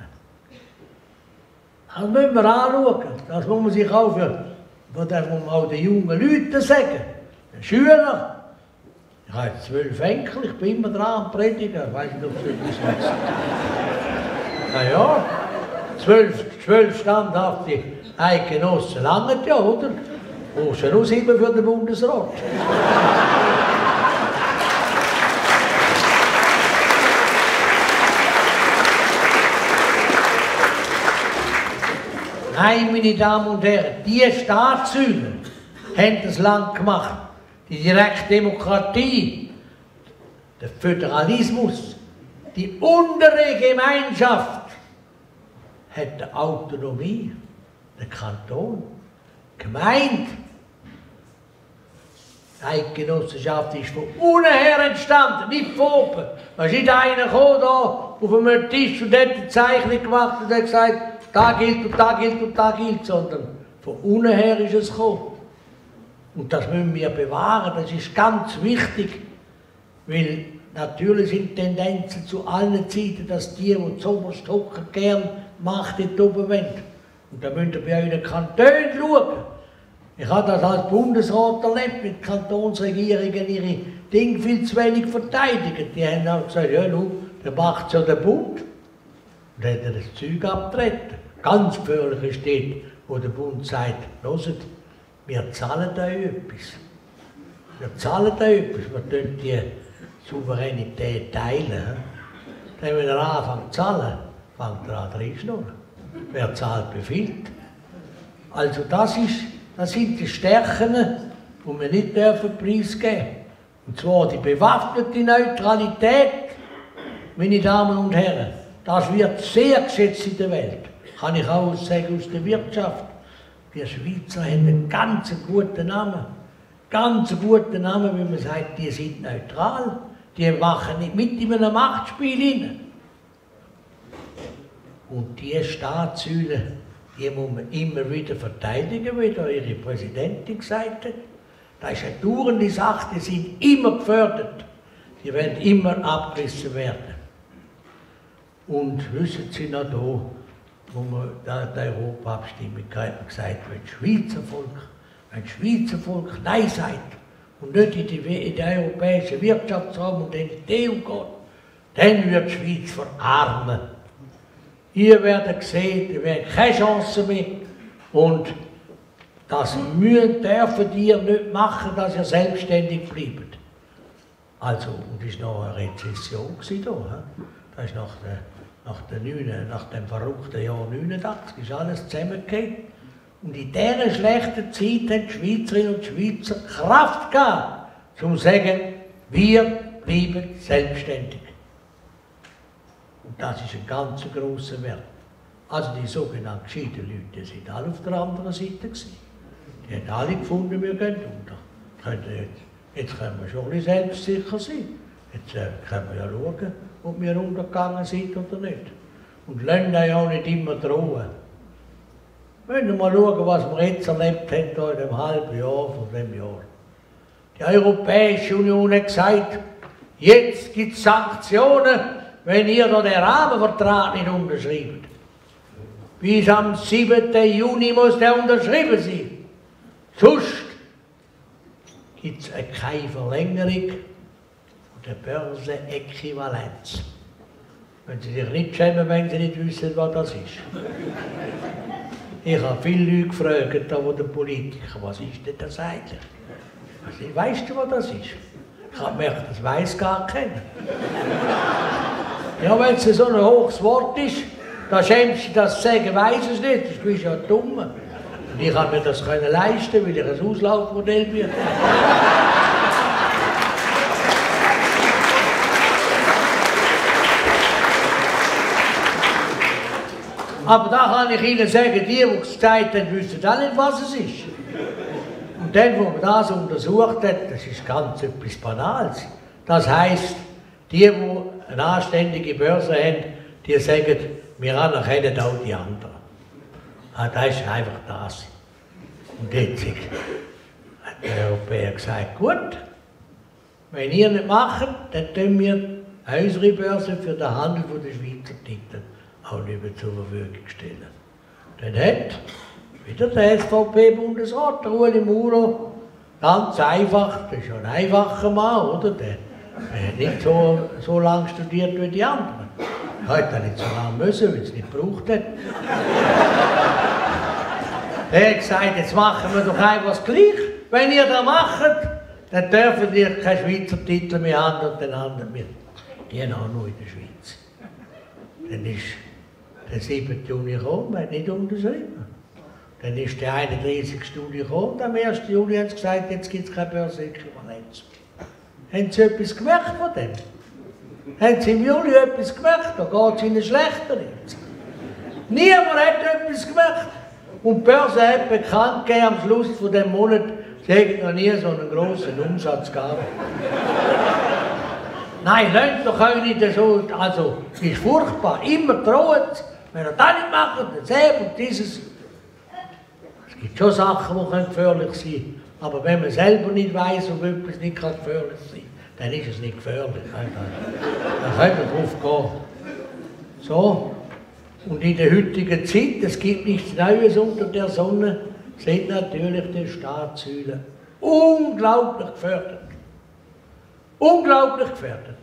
Das müssen wir anschauen. Das muss man sich auch für, muss man auch den jungen Leuten sagen. Den Schülern. Ich habe zwölf Enkel, ich bin immer dran am Predigen. Ich weiß nicht, ob du das weißt. Na ja, zwölf, zwölf standhafte Eidgenossen langen ja, oder? Brauchst du sieben für den Bundesrat. Nein, meine Damen und Herren, die Staatshühner haben das Land gemacht. Die Direktdemokratie, der Föderalismus, die untere Gemeinschaft hat die Autonomie, der Kanton, gemeint. Die Eidgenossenschaft ist von unten her entstanden, nicht von oben. Da ist nicht einer gekommen, da auf einem Tisch und hat eine Zeichnung gemacht und hat gesagt, da gilt und da gilt und da gilt, sondern von unten her ist es gekommen. Und das müssen wir bewahren, das ist ganz wichtig, weil natürlich sind Tendenzen zu allen Zeiten, dass die, die zuoberst hocken, gern Macht dort oben wollen. Und da müsst ihr bei euren Kantonen schauen. Ich habe das als Bundesrat erlebt, mit Kantonsregierungen ihre Dinge viel zu wenig verteidigen. Die haben auch gesagt, ja, nun, der macht ja der Bund. Und dann hat er das Zeug abgetreten. Ganz gefährlich steht, wo der Bund sagt, hört, wir zahlen euch etwas. Wir zahlen euch etwas, wir tun die Souveränität teilen. Dann, wenn er anfängt zu zahlen, fängt er an reinschnurren. Wer zahlt, befiehlt. Also das, ist, das sind die Stärken, die wir nicht dürfen preisgeben Und zwar die bewaffnete Neutralität, meine Damen und Herren. Das wird sehr geschätzt in der Welt. Kann ich auch sagen aus der Wirtschaft. Die Schweizer haben einen ganz guten Namen. Ganz guten Namen, wenn man sagt, die sind neutral. Die machen nicht mit in einem Machtspiel hinein. Und die Staatssäule, die muss man immer wieder verteidigen, wie da ihre Präsidentin gesagt hat. Das ist eine dauernde Sache, die sind immer gefördert. Die werden immer abgerissen werden. Und wissen Sie noch da, wo man da die Europaabstimmung gesagt wenn das Schweizer Volk, wenn das Schweizer Volk Nein sagt und nicht in die, in die europäische Wirtschaftsraum und in die EU geht, dann wird die Schweiz verarmen. Ihr werdet sehen, ihr werdet keine Chance mehr und das müssen, dürfen ihr nicht machen, dass ihr selbstständig bleibt. Also, und es war noch eine Rezession da. Das ist nach der nach, der 9, nach dem verrückten Jahr 89 ist alles zusammengekehrt. Und in dieser schlechten Zeit haben die Schweizerinnen und Schweizer Kraft gehabt, um zu sagen, wir bleiben selbstständig. Und das ist ein ganz grosser Wert. Also die sogenannten gescheiten Leute sind alle auf der anderen Seite gewesen. Die haben alle gefunden, wir gehen unter. Jetzt, jetzt können wir schon ein selbstsicher sein. Jetzt äh, können wir ja schauen, ob wir untergegangen sind oder nicht. Und lassen euch auch nicht immer drohen. Wir müssen mal schauen, was wir jetzt erlebt haben hier in dem halben Jahr von dem Jahr. Die Europäische Union hat gesagt, jetzt gibt es Sanktionen, wenn ihr da den Rahmenvertrag nicht unterschreibt. Bis am 7. Juni muss der unterschrieben sein. Sonst gibt es keine Verlängerung der Börsenäquivalenz. Wenn Sie sich nicht schämen, wenn Sie nicht wissen, was das ist. Ich habe viele Leute gefragt, da wo der Politiker, was ist denn das eigentlich? Also, weißt du, was das ist? Ich habe gemerkt, das weiß gar keiner. Ja, wenn es so ein hohes Wort ist, dann schämst du das zu sagen, weiß es nicht, das bist ja dumm. Und ich kann mir das können leisten, weil ich ein Auslaufmodell bin. Aber da kann ich Ihnen sagen, die, die es gezeigt haben, wissen auch nicht, was es ist. Und dann, wo man das untersucht hat, das ist ganz etwas Banales. Das heisst, die, die eine anständige Börse haben, die sagen, wir anerkennen auch die anderen. Ah, das ist einfach das. Und jetzt hat der Europäer gesagt, gut, wenn ihr nicht macht, dann tun wir unsere Börse für den Handel der Schweizer Titel auch nicht mehr zur Verfügung stellen. Dann hat wieder der SVP-Bundesrat, der Ueli Muro, ganz einfach, das ist ja ein einfacher Mann, oder? Der, der hat nicht so, so lange studiert wie die anderen. Heute hat nicht so lange müssen, weil es nicht gebraucht hat. Der hat gesagt, jetzt machen wir doch einfach gleich. Wenn ihr das macht, dann dürfen ihr keinen Schweizer Titel mehr haben und den anderen mit. Die haben auch nur in der Schweiz. Dann ist der 7. Juni gekommen, haben nicht unterschrieben. Dann ist der 31. Juli gekommen, am 1. Juli haben sie gesagt, jetzt gibt es keine Börsenäquivalenz. Haben Sie etwas gemerkt von dem? Haben Sie im Juli etwas gemerkt? Da geht es Ihnen schlechter. Niemand hat etwas gemerkt. Und die Börse hat bekannt gegeben, am Schluss von dem Monat, sie hätten noch nie so einen großen Umsatz gehabt. Nein, lernt doch euch nicht so, also, ist furchtbar, immer droht wenn er das nicht macht, dann selber und dieses. Es gibt schon Sachen, die gefährlich sein können. Aber wenn man selber nicht weiß, ob etwas nicht gefährlich sein kann, dann ist es nicht gefährlich. Dann können wir drauf gehen. So. Und in der heutigen Zeit, es gibt nichts Neues unter der Sonne, sind natürlich die Staatssäulen unglaublich gefährdet. Unglaublich gefährdet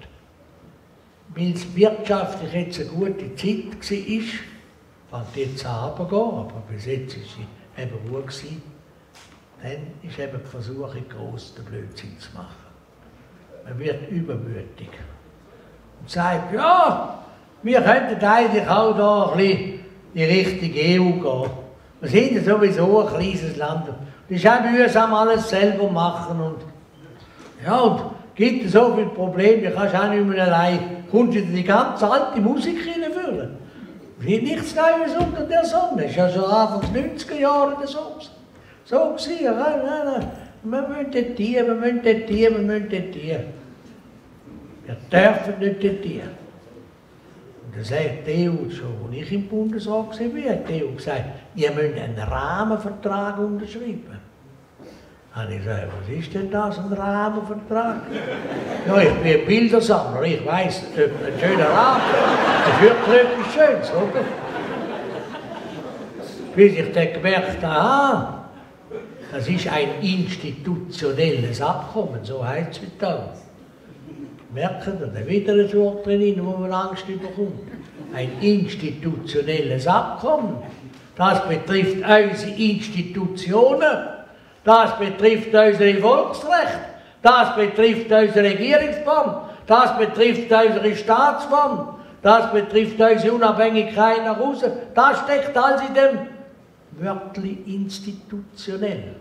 weil es wirtschaftlich jetzt eine gute Zeit war, fand jetzt runtergehen, aber bis jetzt ist sie eben gut dann ist eben die Versuchung groß, den Blödsinn zu machen. Man wird übermütig und sagt, ja, wir könnten eigentlich auch da ein bisschen in richtige EU gehen. Wir sind ja sowieso ein kleines Land. Das ist auch mühsam, alles selber machen und ja, und gibt es so viele Probleme, du kannst auch nicht mehr allein, kommst du die ganze alte Musik hineinführen. Wie nichts Neues unter der Sonne. Das ist ja so Anfang 90er Jahre der so. So nein, nein. Wir müssen dort hier, wir müssen dort hier, wir müssen dort hier. Wir dürfen nicht dort hier. Und dann sagt EU, schon als ich im Bundesrat war, hat die EU gesagt, ihr müsst einen Rahmenvertrag unterschreiben. Und ich sage, was ist denn das, ein Rahmenvertrag? ja, ich bin Bildersammler, ich weiß, ein schöner Rahmen, das ist wirklich etwas Schönes, oder? Bis ich dann gemerkt habe, aha, das ist ein institutionelles Abkommen, so heißt es da. Merken Sie, da wieder ein Wort drin, wo man Angst bekommt. Ein institutionelles Abkommen. Das betrifft unsere Institutionen. Das betrifft unsere Volksrechte. Das betrifft unsere Regierungsform. Das betrifft unsere Staatsform. Das betrifft unsere Unabhängigkeit nach außen. Das steckt alles in dem Wörtli institutionell.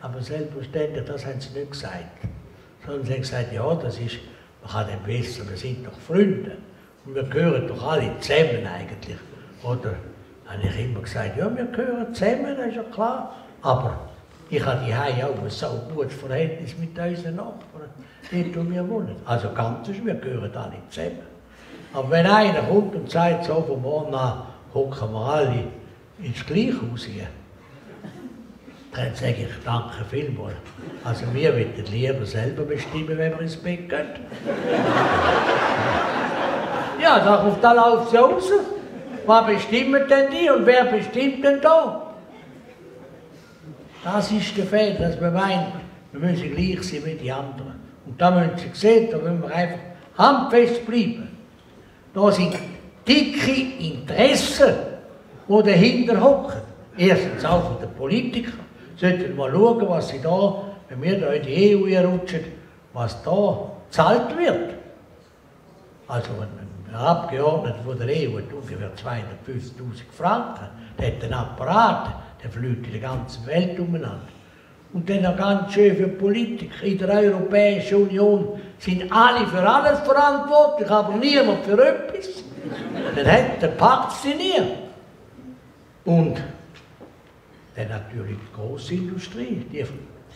Aber selbstverständlich, das haben sie nicht gesagt. Sondern sie haben gesagt, ja, das ist, man kann dem besser, wir sind doch Freunde. Und wir gehören doch alle zusammen eigentlich. Oder habe ich immer gesagt, ja, wir gehören zusammen, das ist ja klar. Aber ich habe Hause auch ein so gutes Verhältnis mit unseren Nachbarn, dort wo wir wohnen. Also ganz wir gehören alle zusammen. Aber wenn einer kommt und sagt, so von morgen an hocken wir alle ins Gleichhaus hier, dann sage ich, danke vielmals. Also wir würden lieber selber bestimmen, wenn wir ins Bett gehen. ja, da, auf da läuft es raus. Was bestimmen denn die und wer bestimmt denn da? Das ist der Fehler, dass wir meinen, wir müssen gleich sein wie die anderen. Und da müssen Sie sehen, da müssen wir einfach handfest bleiben. Da sind dicke Interessen, die dahinter hocken. Erstens auch von den Politikern. Sollten mal schauen, was sie da, wenn wir da in die EU rutschen, was da gezahlt wird. Also ein Abgeordneter von der EU hat ungefähr 250.000 Franken. Der hat einen Apparat, der fliegt in der ganzen Welt umeinander. Und dann noch ganz schön für Politiker. In der Europäischen Union sind alle für alles verantwortlich, aber niemand für etwas. Dann hat der Pakt sie nie. Und dann natürlich die Großindustrie. Die,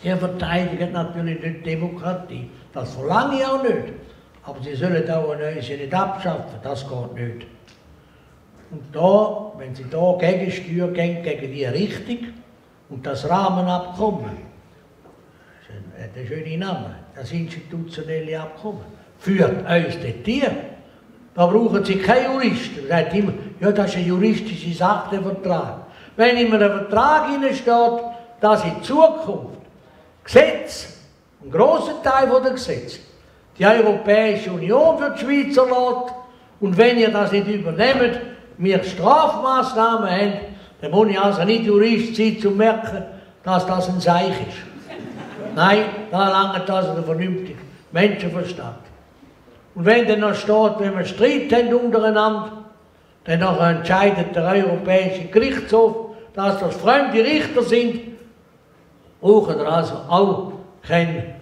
die verteidigt natürlich nicht Demokratie. Das verlange ich auch nicht. Aber sie sollen auch sie nicht abschaffen. Das geht nicht. Und da, wenn sie da Gegensteuer gehen, gegen die Richtung und das Rahmenabkommen, das ist ein schöner Name, das institutionelle Abkommen, führt uns dorthin. Da brauchen Sie keine Juristen. Man sagt immer, ja, das ist eine juristische Sache. Wenn in einem Vertrag steht, dass in Zukunft Gesetz, ein grosser Teil der Gesetze, die Europäische Union für die Schweizer lässt, und wenn ihr das nicht übernehmt, wir Strafmaßnahmen haben, dann muss ich also nicht Jurist sein, um zu merken, dass das ein Seich ist. Nein, da langt das ein vernünftiger Menschenverstand. Und wenn dann noch steht, wenn wir Streit haben untereinander, dann noch entscheidet der Europäische Gerichtshof, dass das fremde Richter sind, brauchen wir also auch keinen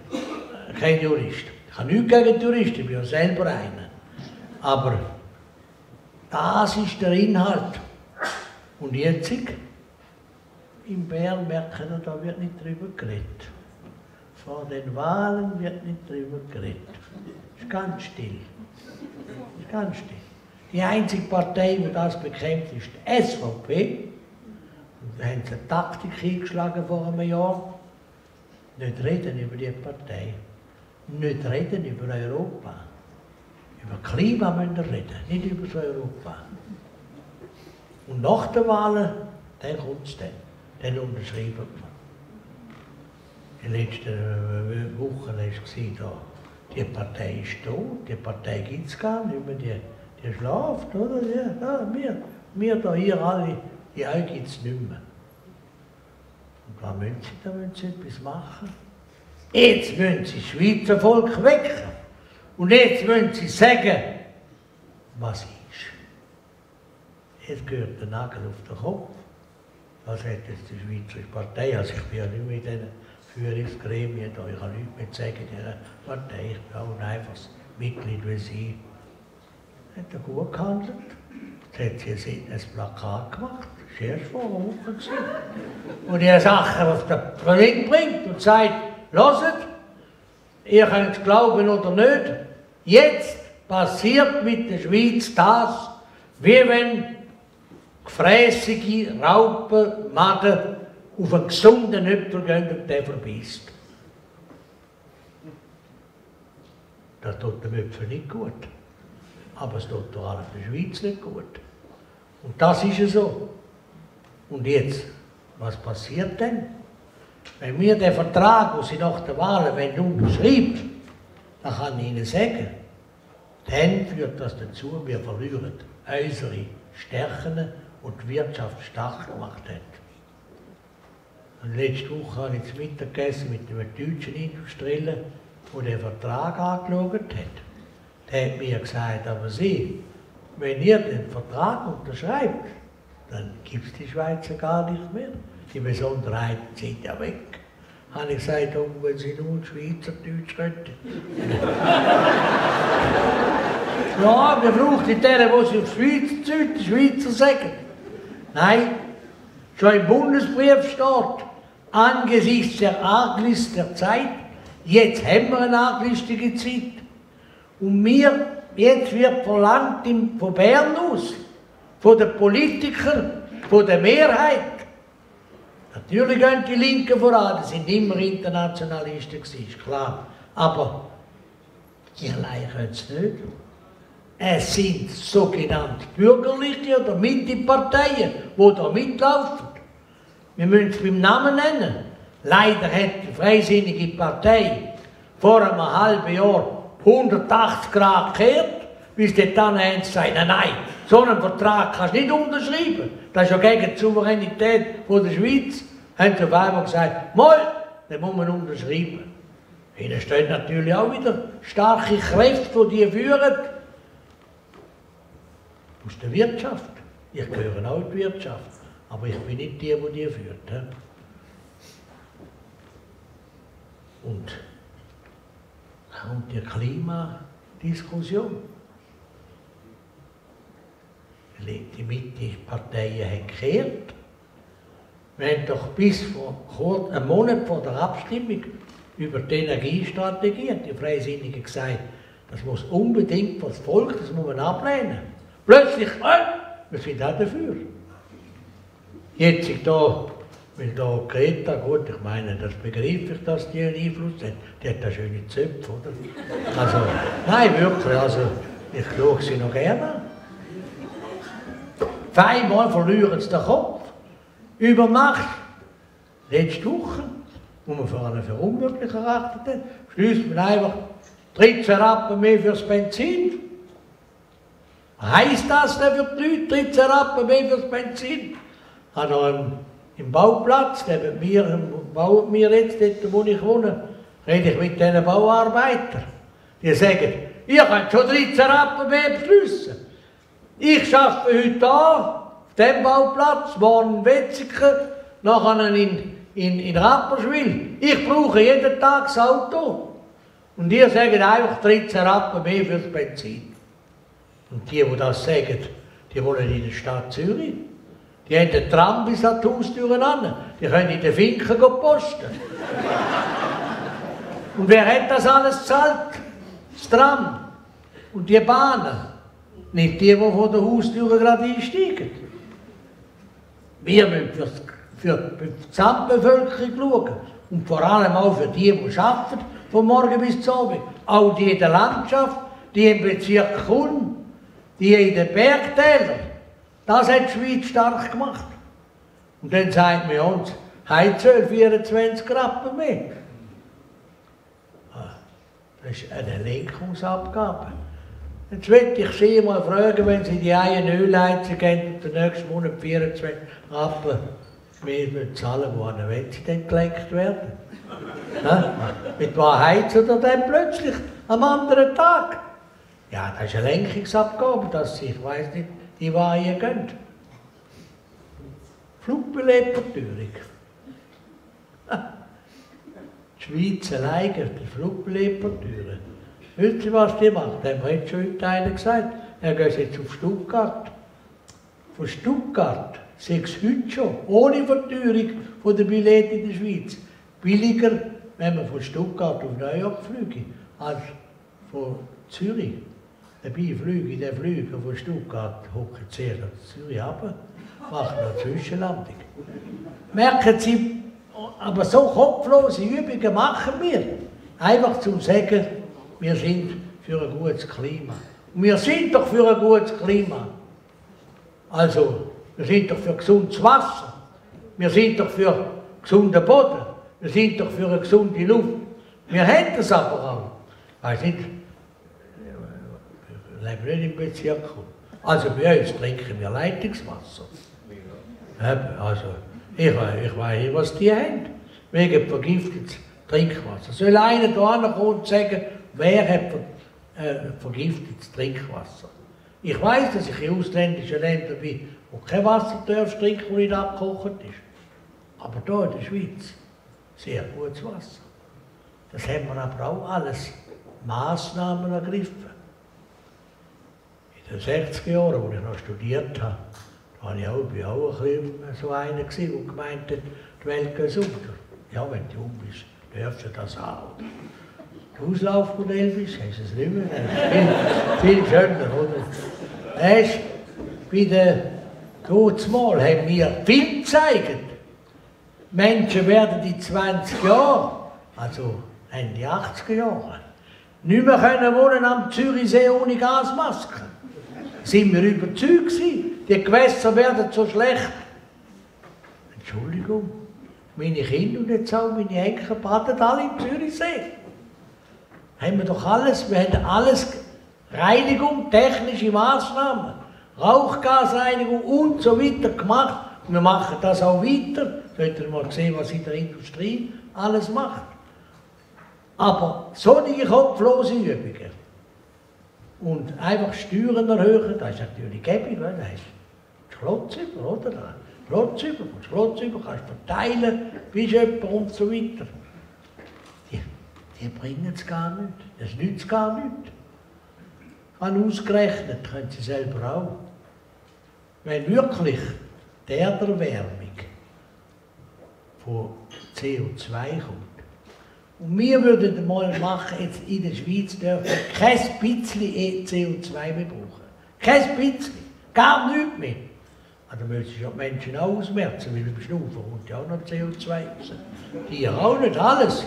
kein Jurist. Ich habe nichts gegen Juristen, ich bin ja selber einer. Aber das ist der Inhalt. Und jetzt in Bern merken wir, da wird nicht drüber geredet. Vor den Wahlen wird nicht drüber geredet. Ist ganz still. Ist ganz still. Die einzige Partei, die das bekämpft, ist die SVP. Und da haben sie eine Taktik eingeschlagen vor einem Jahr. Nicht reden über die Partei. Nicht reden über Europa. Über Klima müssen wir reden, nicht über das Europa. Und nach den Wahlen, dann kommt es dann. Dann unterschreiben wir. In den letzten äh, Wochen war es da, die Partei ist tot, die Partei gibt es gar nicht mehr, die, die schlaft, oder? Ja, ja, wir, wir da hier alle, die euch gibt es nicht mehr. Und was müssen sie da, wenn sie etwas machen? Jetzt müssen sie das Schweizer Volk wecken. Und jetzt müssen sie sagen, was ist. Jetzt gehört der Nagel auf den Kopf. Was hat jetzt die Schweizerische Partei? Also ich bin ja nicht mehr in diesen Führungsgremien da. Ich habe nichts mehr sagen in dieser Partei. Ich bin auch ein einfaches Mitglied wie Sie. Hat er gut gehandelt. Jetzt hat sie ein Plakat gemacht. Das war erst vor einer Woche. Und die Sachen auf den Ring bringt und sagt, hört, ihr könnt glauben oder nicht, jetzt passiert mit der Schweiz das, wie wenn gefräßige Raupen, Maden auf einen gesunden Äpfel gehen und der verbeißt. Das tut dem Äpfel nicht gut. Aber es tut allen der Schweiz nicht gut. Und das ist ja so. Und jetzt, was passiert denn? Wenn wir den Vertrag, den Sie nach der Wahl unterschreiben, dann kann ich Ihnen sagen, dann führt das dazu, wir verlieren unsere Stärken und die Wirtschaft stark gemacht hat. Und letzte Woche habe ich zu Mittag gegessen mit einem deutschen Industriellen, der den Vertrag angeschaut hat. Der hat mir gesagt, aber Sie, wenn ihr den Vertrag unterschreibt, dann gibt es die Schweizer gar nicht mehr. Die Besonderheiten sind ja weg. Habe ich gesagt, oh, wenn Sie nur Schweizerdeutsch reden. *laughs* ja, wir brauchen die, die sie auf Schweizerdeutsch, Schweizer sagen. Nein, schon im Bundesbrief steht, angesichts der Arglist der Zeit, jetzt haben wir eine arglistige Zeit. Und mir, jetzt wird verlangt von Bern aus, von den Politikern, von der Mehrheit, natürlich gehen die Linken voran, die sind immer Internationalisten gewesen, klar. Aber die allein können es nicht. Es sind sogenannte bürgerliche oder Mitte-Parteien, die da mitlaufen. Wir müssen es beim Namen nennen. Leider hat die Freisinnige Partei vor einem halben Jahr 180 Grad gekehrt, bis die dann eins sagen, nein, so einen Vertrag kannst du nicht unterschreiben. Das ist ja gegen die Souveränität der Schweiz. Haben sie auf einmal gesagt, mal, den muss man unterschreiben. Ihnen stehen natürlich auch wieder starke Kräfte, die die führen. Aus der Wirtschaft. Ich gehöre auch in die Wirtschaft. Aber ich bin nicht der, der die führt. Und und die Klimadiskussion. Die Mitte-Parteien haben gekehrt. Wir haben doch bis vor einem Monat vor der Abstimmung über die Energiestrategie die Freisinnigen gesagt, das muss unbedingt das Volk, das muss man ablehnen. Plötzlich, äh, wir sind auch dafür. Jetzt sind da weil da Greta, gut, ich meine, das begreife ich, dass die einen Einfluss hat. Die hat da schöne Zöpfe, oder? Also, nein, wirklich, also, ich schaue sie noch gerne Zweimal verlieren sie den Kopf. Über Nacht. Letzte Woche, wo man für einen für unmöglich erachtet hat, schließt man einfach 13 Rappen mehr fürs Benzin. Heisst das denn für die Leute, 13 Rappen mehr fürs Benzin? Hat er im Bauplatz, neben mir, bauen wir jetzt, dort wo ich wohne, rede ich mit diesen Bauarbeitern. Die sagen, ihr könnt schon 13 Rappen mehr beschliessen. Ich arbeite heute an, auf dem Bauplatz, morgen in Wetzigen, nachher in, in, in Rapperswil. Ich brauche jeden Tag das Auto. Und ihr sagt einfach 13 Rappen mehr fürs Benzin. Und die, die das sagen, die wohnen in der Stadt Zürich. Die haben den Tram bis an die Haustüren an. Die können in den Finken posten. Und wer hat das alles gezahlt? Das Tram und die Bahnen. Nicht die, die von der Haustür gerade einsteigen. Wir müssen für, für die Gesamtbevölkerung schauen. Und vor allem auch für die, die arbeiten, von morgen bis zum Abend. Auch die in der Landschaft, die im Bezirk Kuhn, die in den Bergtälern. Das hat die Schweiz stark gemacht. Und dann sagt man uns, Heizöl 24 Rappen mehr. Ah, das ist eine Lenkungsabgabe. Jetzt will ich Sie mal fragen, wenn Sie die eine Ölheizung haben und den nächsten Monat 24 Rappen mehr zahlen, wohin wenn sie dann gelenkt werden? *laughs* ja? Mit was heizen oder dann plötzlich am anderen Tag? Ja, das ist eine Lenkungsabgabe, dass Sie, ich weiß nicht, die Weihe gönnt. Flugbeleberteuerung. Die Schweiz alleine, die Flugbeleberteuerung. Wisst ihr, was die macht? Dem hat schon heute einer gesagt. Er geht jetzt auf Stuttgart. Von Stuttgart sechs heute schon, ohne Verteuerung von der Billette in der Schweiz, billiger, wenn man von Stuttgart auf New York fliege, als von Zürich. Dabei fliege der Flüge von Stuttgart, hocken sie nach Zürich ab, machen eine Zwischenlandung. Merken Sie, aber so kopflose Übungen machen wir. Einfach zum sagen, wir sind für ein gutes Klima. Und wir sind doch für ein gutes Klima. Also, wir sind doch für gesundes Wasser. Wir sind doch für gesunden Boden. Wir sind doch für eine gesunde Luft. Wir hätten es aber auch. Ich weiß nicht, leben nicht im Bezirk. Also bei uns trinken wir Leitungswasser. Also, ich, ich weiß nicht, was die haben. Wegen vergiftetes Trinkwasser. Soll einer da kommen und sagen, wer hat äh, vergiftetes Trinkwasser? Ich weiß, dass ich in ausländischen Ländern bin, wo kein Wasser darfst trinken, das nicht abgekocht ist. Aber hier in der Schweiz, sehr gutes Wasser. Das haben wir aber auch alles Maßnahmen ergriffen in den 60er Jahren, als ich noch studiert habe, war ich auch, bin auch ein bisschen so einer, der gemeint hat, die Welt geht unter. Ja, wenn du jung bist, darfst du das auch. Das Auslaufmodell bist, hast du es nicht mehr. Viel, viel schöner, oder? Weißt bei der Kurzmal haben wir viel gezeigt. Menschen werden in 20 Jahren, also Ende 80er Jahre, nicht mehr können wohnen am Zürichsee ohne Gasmaske. Sind wir überzeugt gewesen, die Gewässer werden so schlecht. Entschuldigung, meine Kinder und jetzt auch meine Enkel baden alle im Zürichsee. Haben wir doch alles, wir haben alles Reinigung, technische Maßnahmen, Rauchgasreinigung und so weiter gemacht. Wir machen das auch weiter. Könnt ihr mal sehen, was in der Industrie alles macht. Aber solche kopflose Übungen und einfach Steuern erhöhen, das ist natürlich gäbig, weil das ist Schlotz über, oder? Schlotz über, Schlotz über kannst du verteilen, bis jemand und so weiter. Die, bringen es gar nicht, das nützt gar nicht. Kann ausgerechnet, können sie selber auch. Wenn wirklich die Erderwärmung von CO2 kommt, und wir würden mal machen, jetzt in der Schweiz dürfen kein bisschen CO2 mehr brauchen. Kein bisschen. Gar nichts mehr. Also müssen ja die Menschen auch ausmerzen, weil im Schnaufen kommt ja auch noch CO2 raus. Die auch nicht, alles.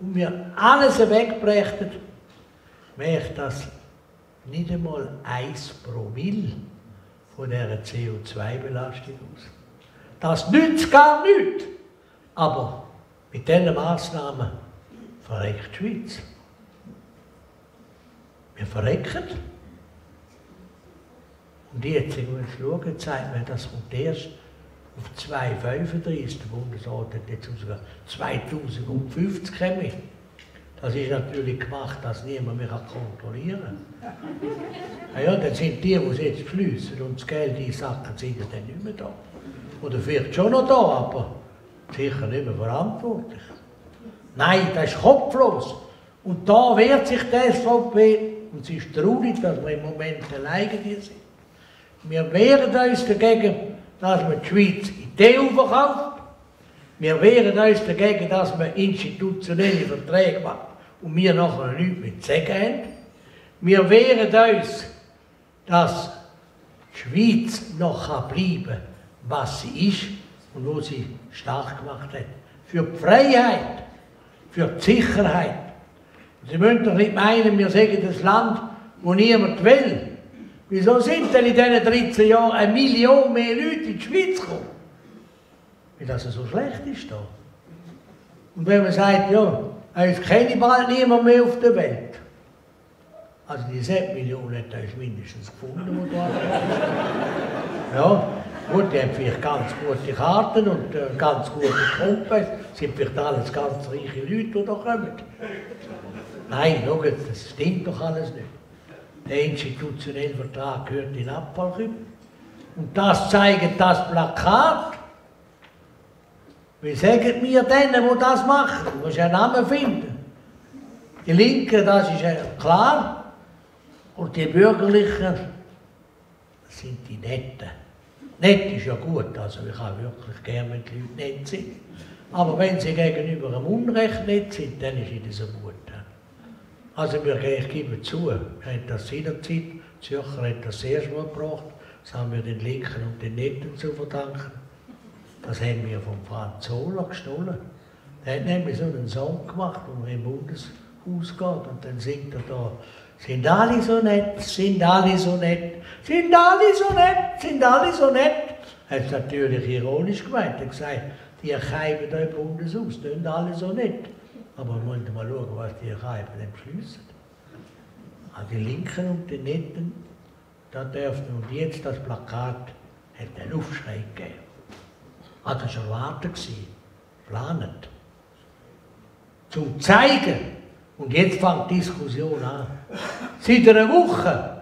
Und wir alles wegbrächten, wäre das nicht einmal 1 Promille von dieser CO2-Belastung aus. Das nützt gar nichts. Aber mit diesen Massnahmen verreckt die Schweiz. Wir verrecken. Und jetzt, wenn wir schauen, zeigt mir, dass man erst auf 2,35, der Bundesrat hat jetzt sogar 2050 kommen. Das ist natürlich gemacht, dass niemand mehr kontrollieren kann. Ja, dann sind die, die jetzt beschließen und das Geld einsacken, sind dann nicht mehr da. Oder vielleicht schon noch da, aber sicher nicht mehr verantwortlich. Nein, das ist kopflos. Und da wehrt sich die SVP, und es ist traurig, dass wir im Moment alleine hier sind. Wir wehren uns dagegen, dass man die Schweiz in die EU verkauft. Wir wehren uns dagegen, dass man institutionelle Verträge macht und wir nachher nichts mit zu sagen haben. Wir wehren uns, dass die Schweiz noch bleiben kann, was sie ist und wo sie stark gemacht hat. Für die Freiheit, für die Sicherheit. Sie müssen doch nicht meinen, wir sagen das Land, wo niemand will. Wieso sind denn in diesen 13 Jahren eine Million mehr Leute in die Schweiz gekommen? Weil das so schlecht ist da. Und wenn man sagt, ja, es kenne bald niemand mehr auf der Welt. Also die 7 Millionen hat er mindestens gefunden, die da Ja, Gut, die haben vielleicht ganz gute Karten und äh, ganz gute Kumpels, sind vielleicht alles ganz reiche Leute, die da kommen. Nein, schau, das stimmt doch alles nicht. Der institutionelle Vertrag gehört in Abfallkübel. Und das zeigt das Plakat. Wie sagen wir denen, die das machen? Du musst einen Namen finden. Die Linken, das ist klar. Und die Bürgerlichen, das sind die Netten. Nett ist ja gut, also ich habe wirklich gerne, wenn die Leute nett sind. Aber wenn sie gegenüber einem Unrecht nett sind, dann ist ihnen so gut. Also wir, ich gebe zu, wir haben das seinerzeit, Zürcher hat das erste Mal gebracht, das haben wir den Linken und den Netten zu verdanken. Das haben wir vom Franz Zoller gestohlen. Der hat nämlich so einen Song gemacht, wo er im Bundeshaus geht und dann singt er da sind alle so nett, sind alle so nett, sind alle so nett, sind alle so nett. Er hat natürlich ironisch gemeint. Er hat gesagt, die Keiben da im Bundeshaus, sind alle so nett. Aber wir müssen mal schauen, was die Keiben dann beschließen. An die Linken und die Netten, da dürften und jetzt das Plakat hat einen Aufschrei gegeben. Hat er schon erwartet planet. Zum zeigen, und jetzt fängt die Diskussion an. Seit einer Woche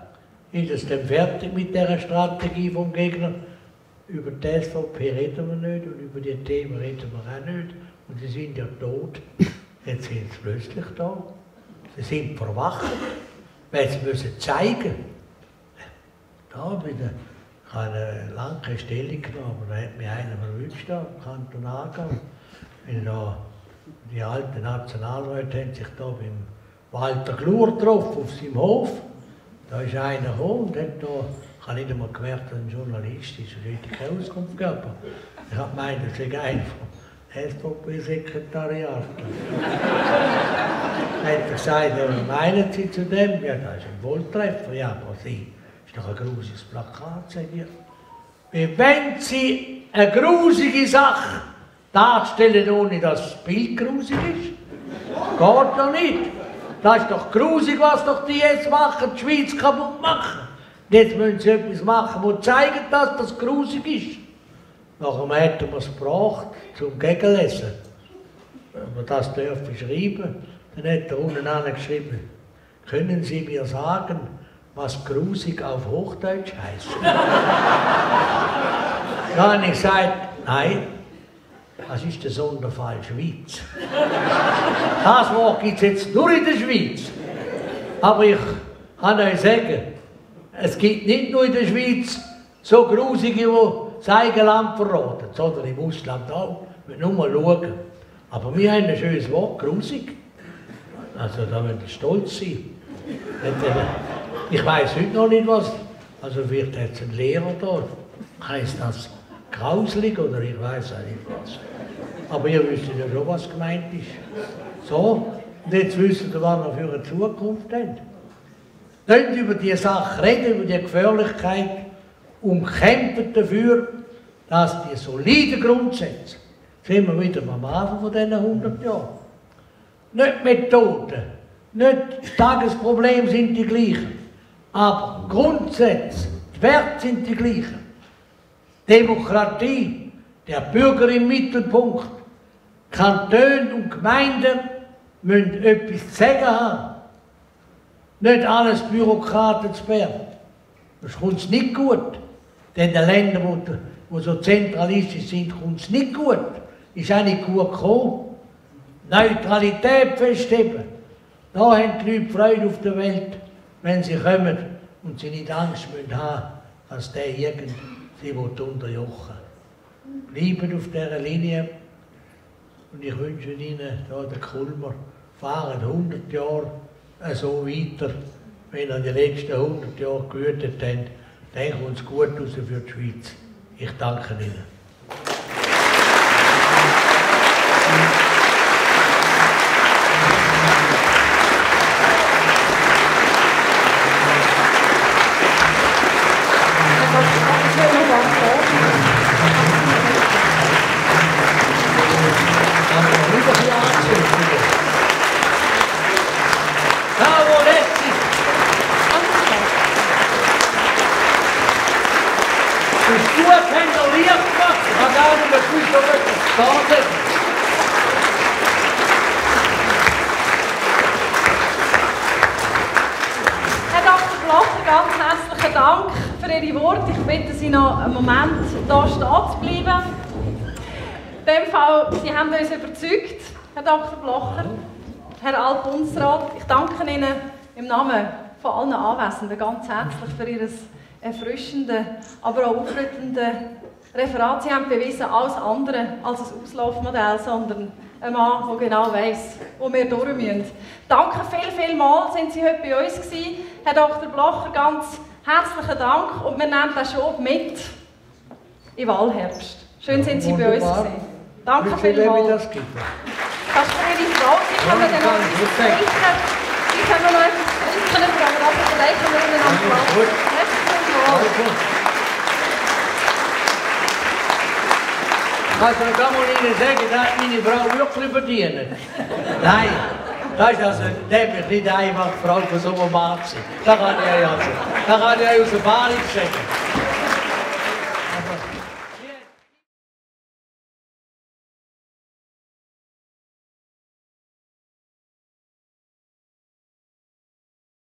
ist es dann fertig mit der Strategie vom Gegner. Über die SVP reden wir nicht und über die Themen reden wir auch nicht. Und sie sind ja tot. Jetzt sind sie plötzlich da. Sie sind verwacht, weil sie müssen zeigen. Da bin ich, ich habe lange keine Stellung genommen, da hat mich einer verwünscht, im Kanton Aargau. Da die alten Nationalräte haben sich da beim Walter Glur getroffen, auf seinem Hof. Da ist einer gekommen und hat da, ich habe nicht einmal gemerkt, dass ein Journalist ist, und hätte keine Auskunft gegeben. Ich habe gemeint, das sei einer SVP-Sekretariat. hat er gesagt, ja, was meinen Sie zu dem? Ja, das ist ein Wohltreffer. Ja, aber Sie, ist doch ein grusiges Plakat, sage ich. Wie wenn Sie eine grusige Sache darstellen, ohne dass das Bild grusig ist? Geht doch nicht. Das ist doch grusig, was doch die jetzt machen, die Schweiz kaputt machen. Jetzt müssen sie etwas machen, wo zeigt, dass das grusig ist. Nachher hat er es gebracht zum Gegenlesen. Wenn man das dürfen schreiben, dann hat er unten geschrieben, können Sie mir sagen, was grusig auf Hochdeutsch heißt? *laughs* da habe ich gesagt, nein, das ist der Sonderfall Schweiz. Das Wort gibt es jetzt nur in der Schweiz. Aber ich kann euch sagen, es gibt nicht nur in der Schweiz so Grusige, die das eigene Land verraten, sondern im Ausland auch. Wir nur schauen. Aber wir haben ein schönes Wort, grusig. Also da müssen wir stolz sein. Ich weiß heute noch nicht was. Also wird jetzt ein Lehrer da. Heißt das grauslig oder ich weiß auch nicht was. Aber ihr wisst ja schon, was gemeint ist. So, und jetzt wisst ihr, was wir für eine Zukunft haben. Nicht über die Sache reden, über die Gefährlichkeit und kämpfen dafür, dass die soliden Grundsätze, sind wir wieder am Anfang von diesen 100 Jahren, nicht Methoden, nicht Tagesprobleme sind die gleichen, aber Grundsätze, die Werte sind die gleichen. Demokratie, der Bürger im Mittelpunkt, Kantone und Gemeinden müssen etwas zu sagen haben. Nicht alles Bürokraten zu werden. Das kommt nicht gut. Denn den Ländern, die so zentralistisch sind, kommt es nicht gut. Ist auch nicht gut gekommen. Neutralität festheben. Da haben die Leute Freude auf der Welt, wenn sie kommen und sie nicht Angst müssen haben, dass der irgend sie unterjochen will. Bleiben auf dieser Linie und ich wünsche Ihnen, da der Kulmer, fahren 100 Jahre so weiter, wenn ihr die letzten 100 Jahre gewütet habt, kommt es gut raus für die Schweiz. Ich danke Ihnen. Dr. Blocher, Herr Altbundesrat, ich danke Ihnen im Namen von allen Anwesenden ganz herzlich für Ihr erfrischendes, aber auch aufrüttelndes Referat. Sie haben bewiesen, alles andere als ein Auslaufmodell, sondern ein Mann, der genau weiß, wo wir durch müssen. Danke viel, viel mal, sind Sie heute bei uns gewesen. Herr Dr. Blocher, ganz herzlichen Dank und wir nehmen das schon mit im Wahlherbst. Schön sind Sie bei uns gewesen. Danke vielmals. Kannst du mir die Frage, ich kann mir dann noch etwas trinken. Ich kann mir noch etwas trinken, aber vielleicht können wir ihnen am Platz. Also, da muss ich Ihnen sagen, das hat meine Frau wirklich verdient. Nein, das ist also nämlich nicht einfach Frau von so einem Mann sein. Das kann ich euch also, das kann ich euch aus Erfahrung sagen.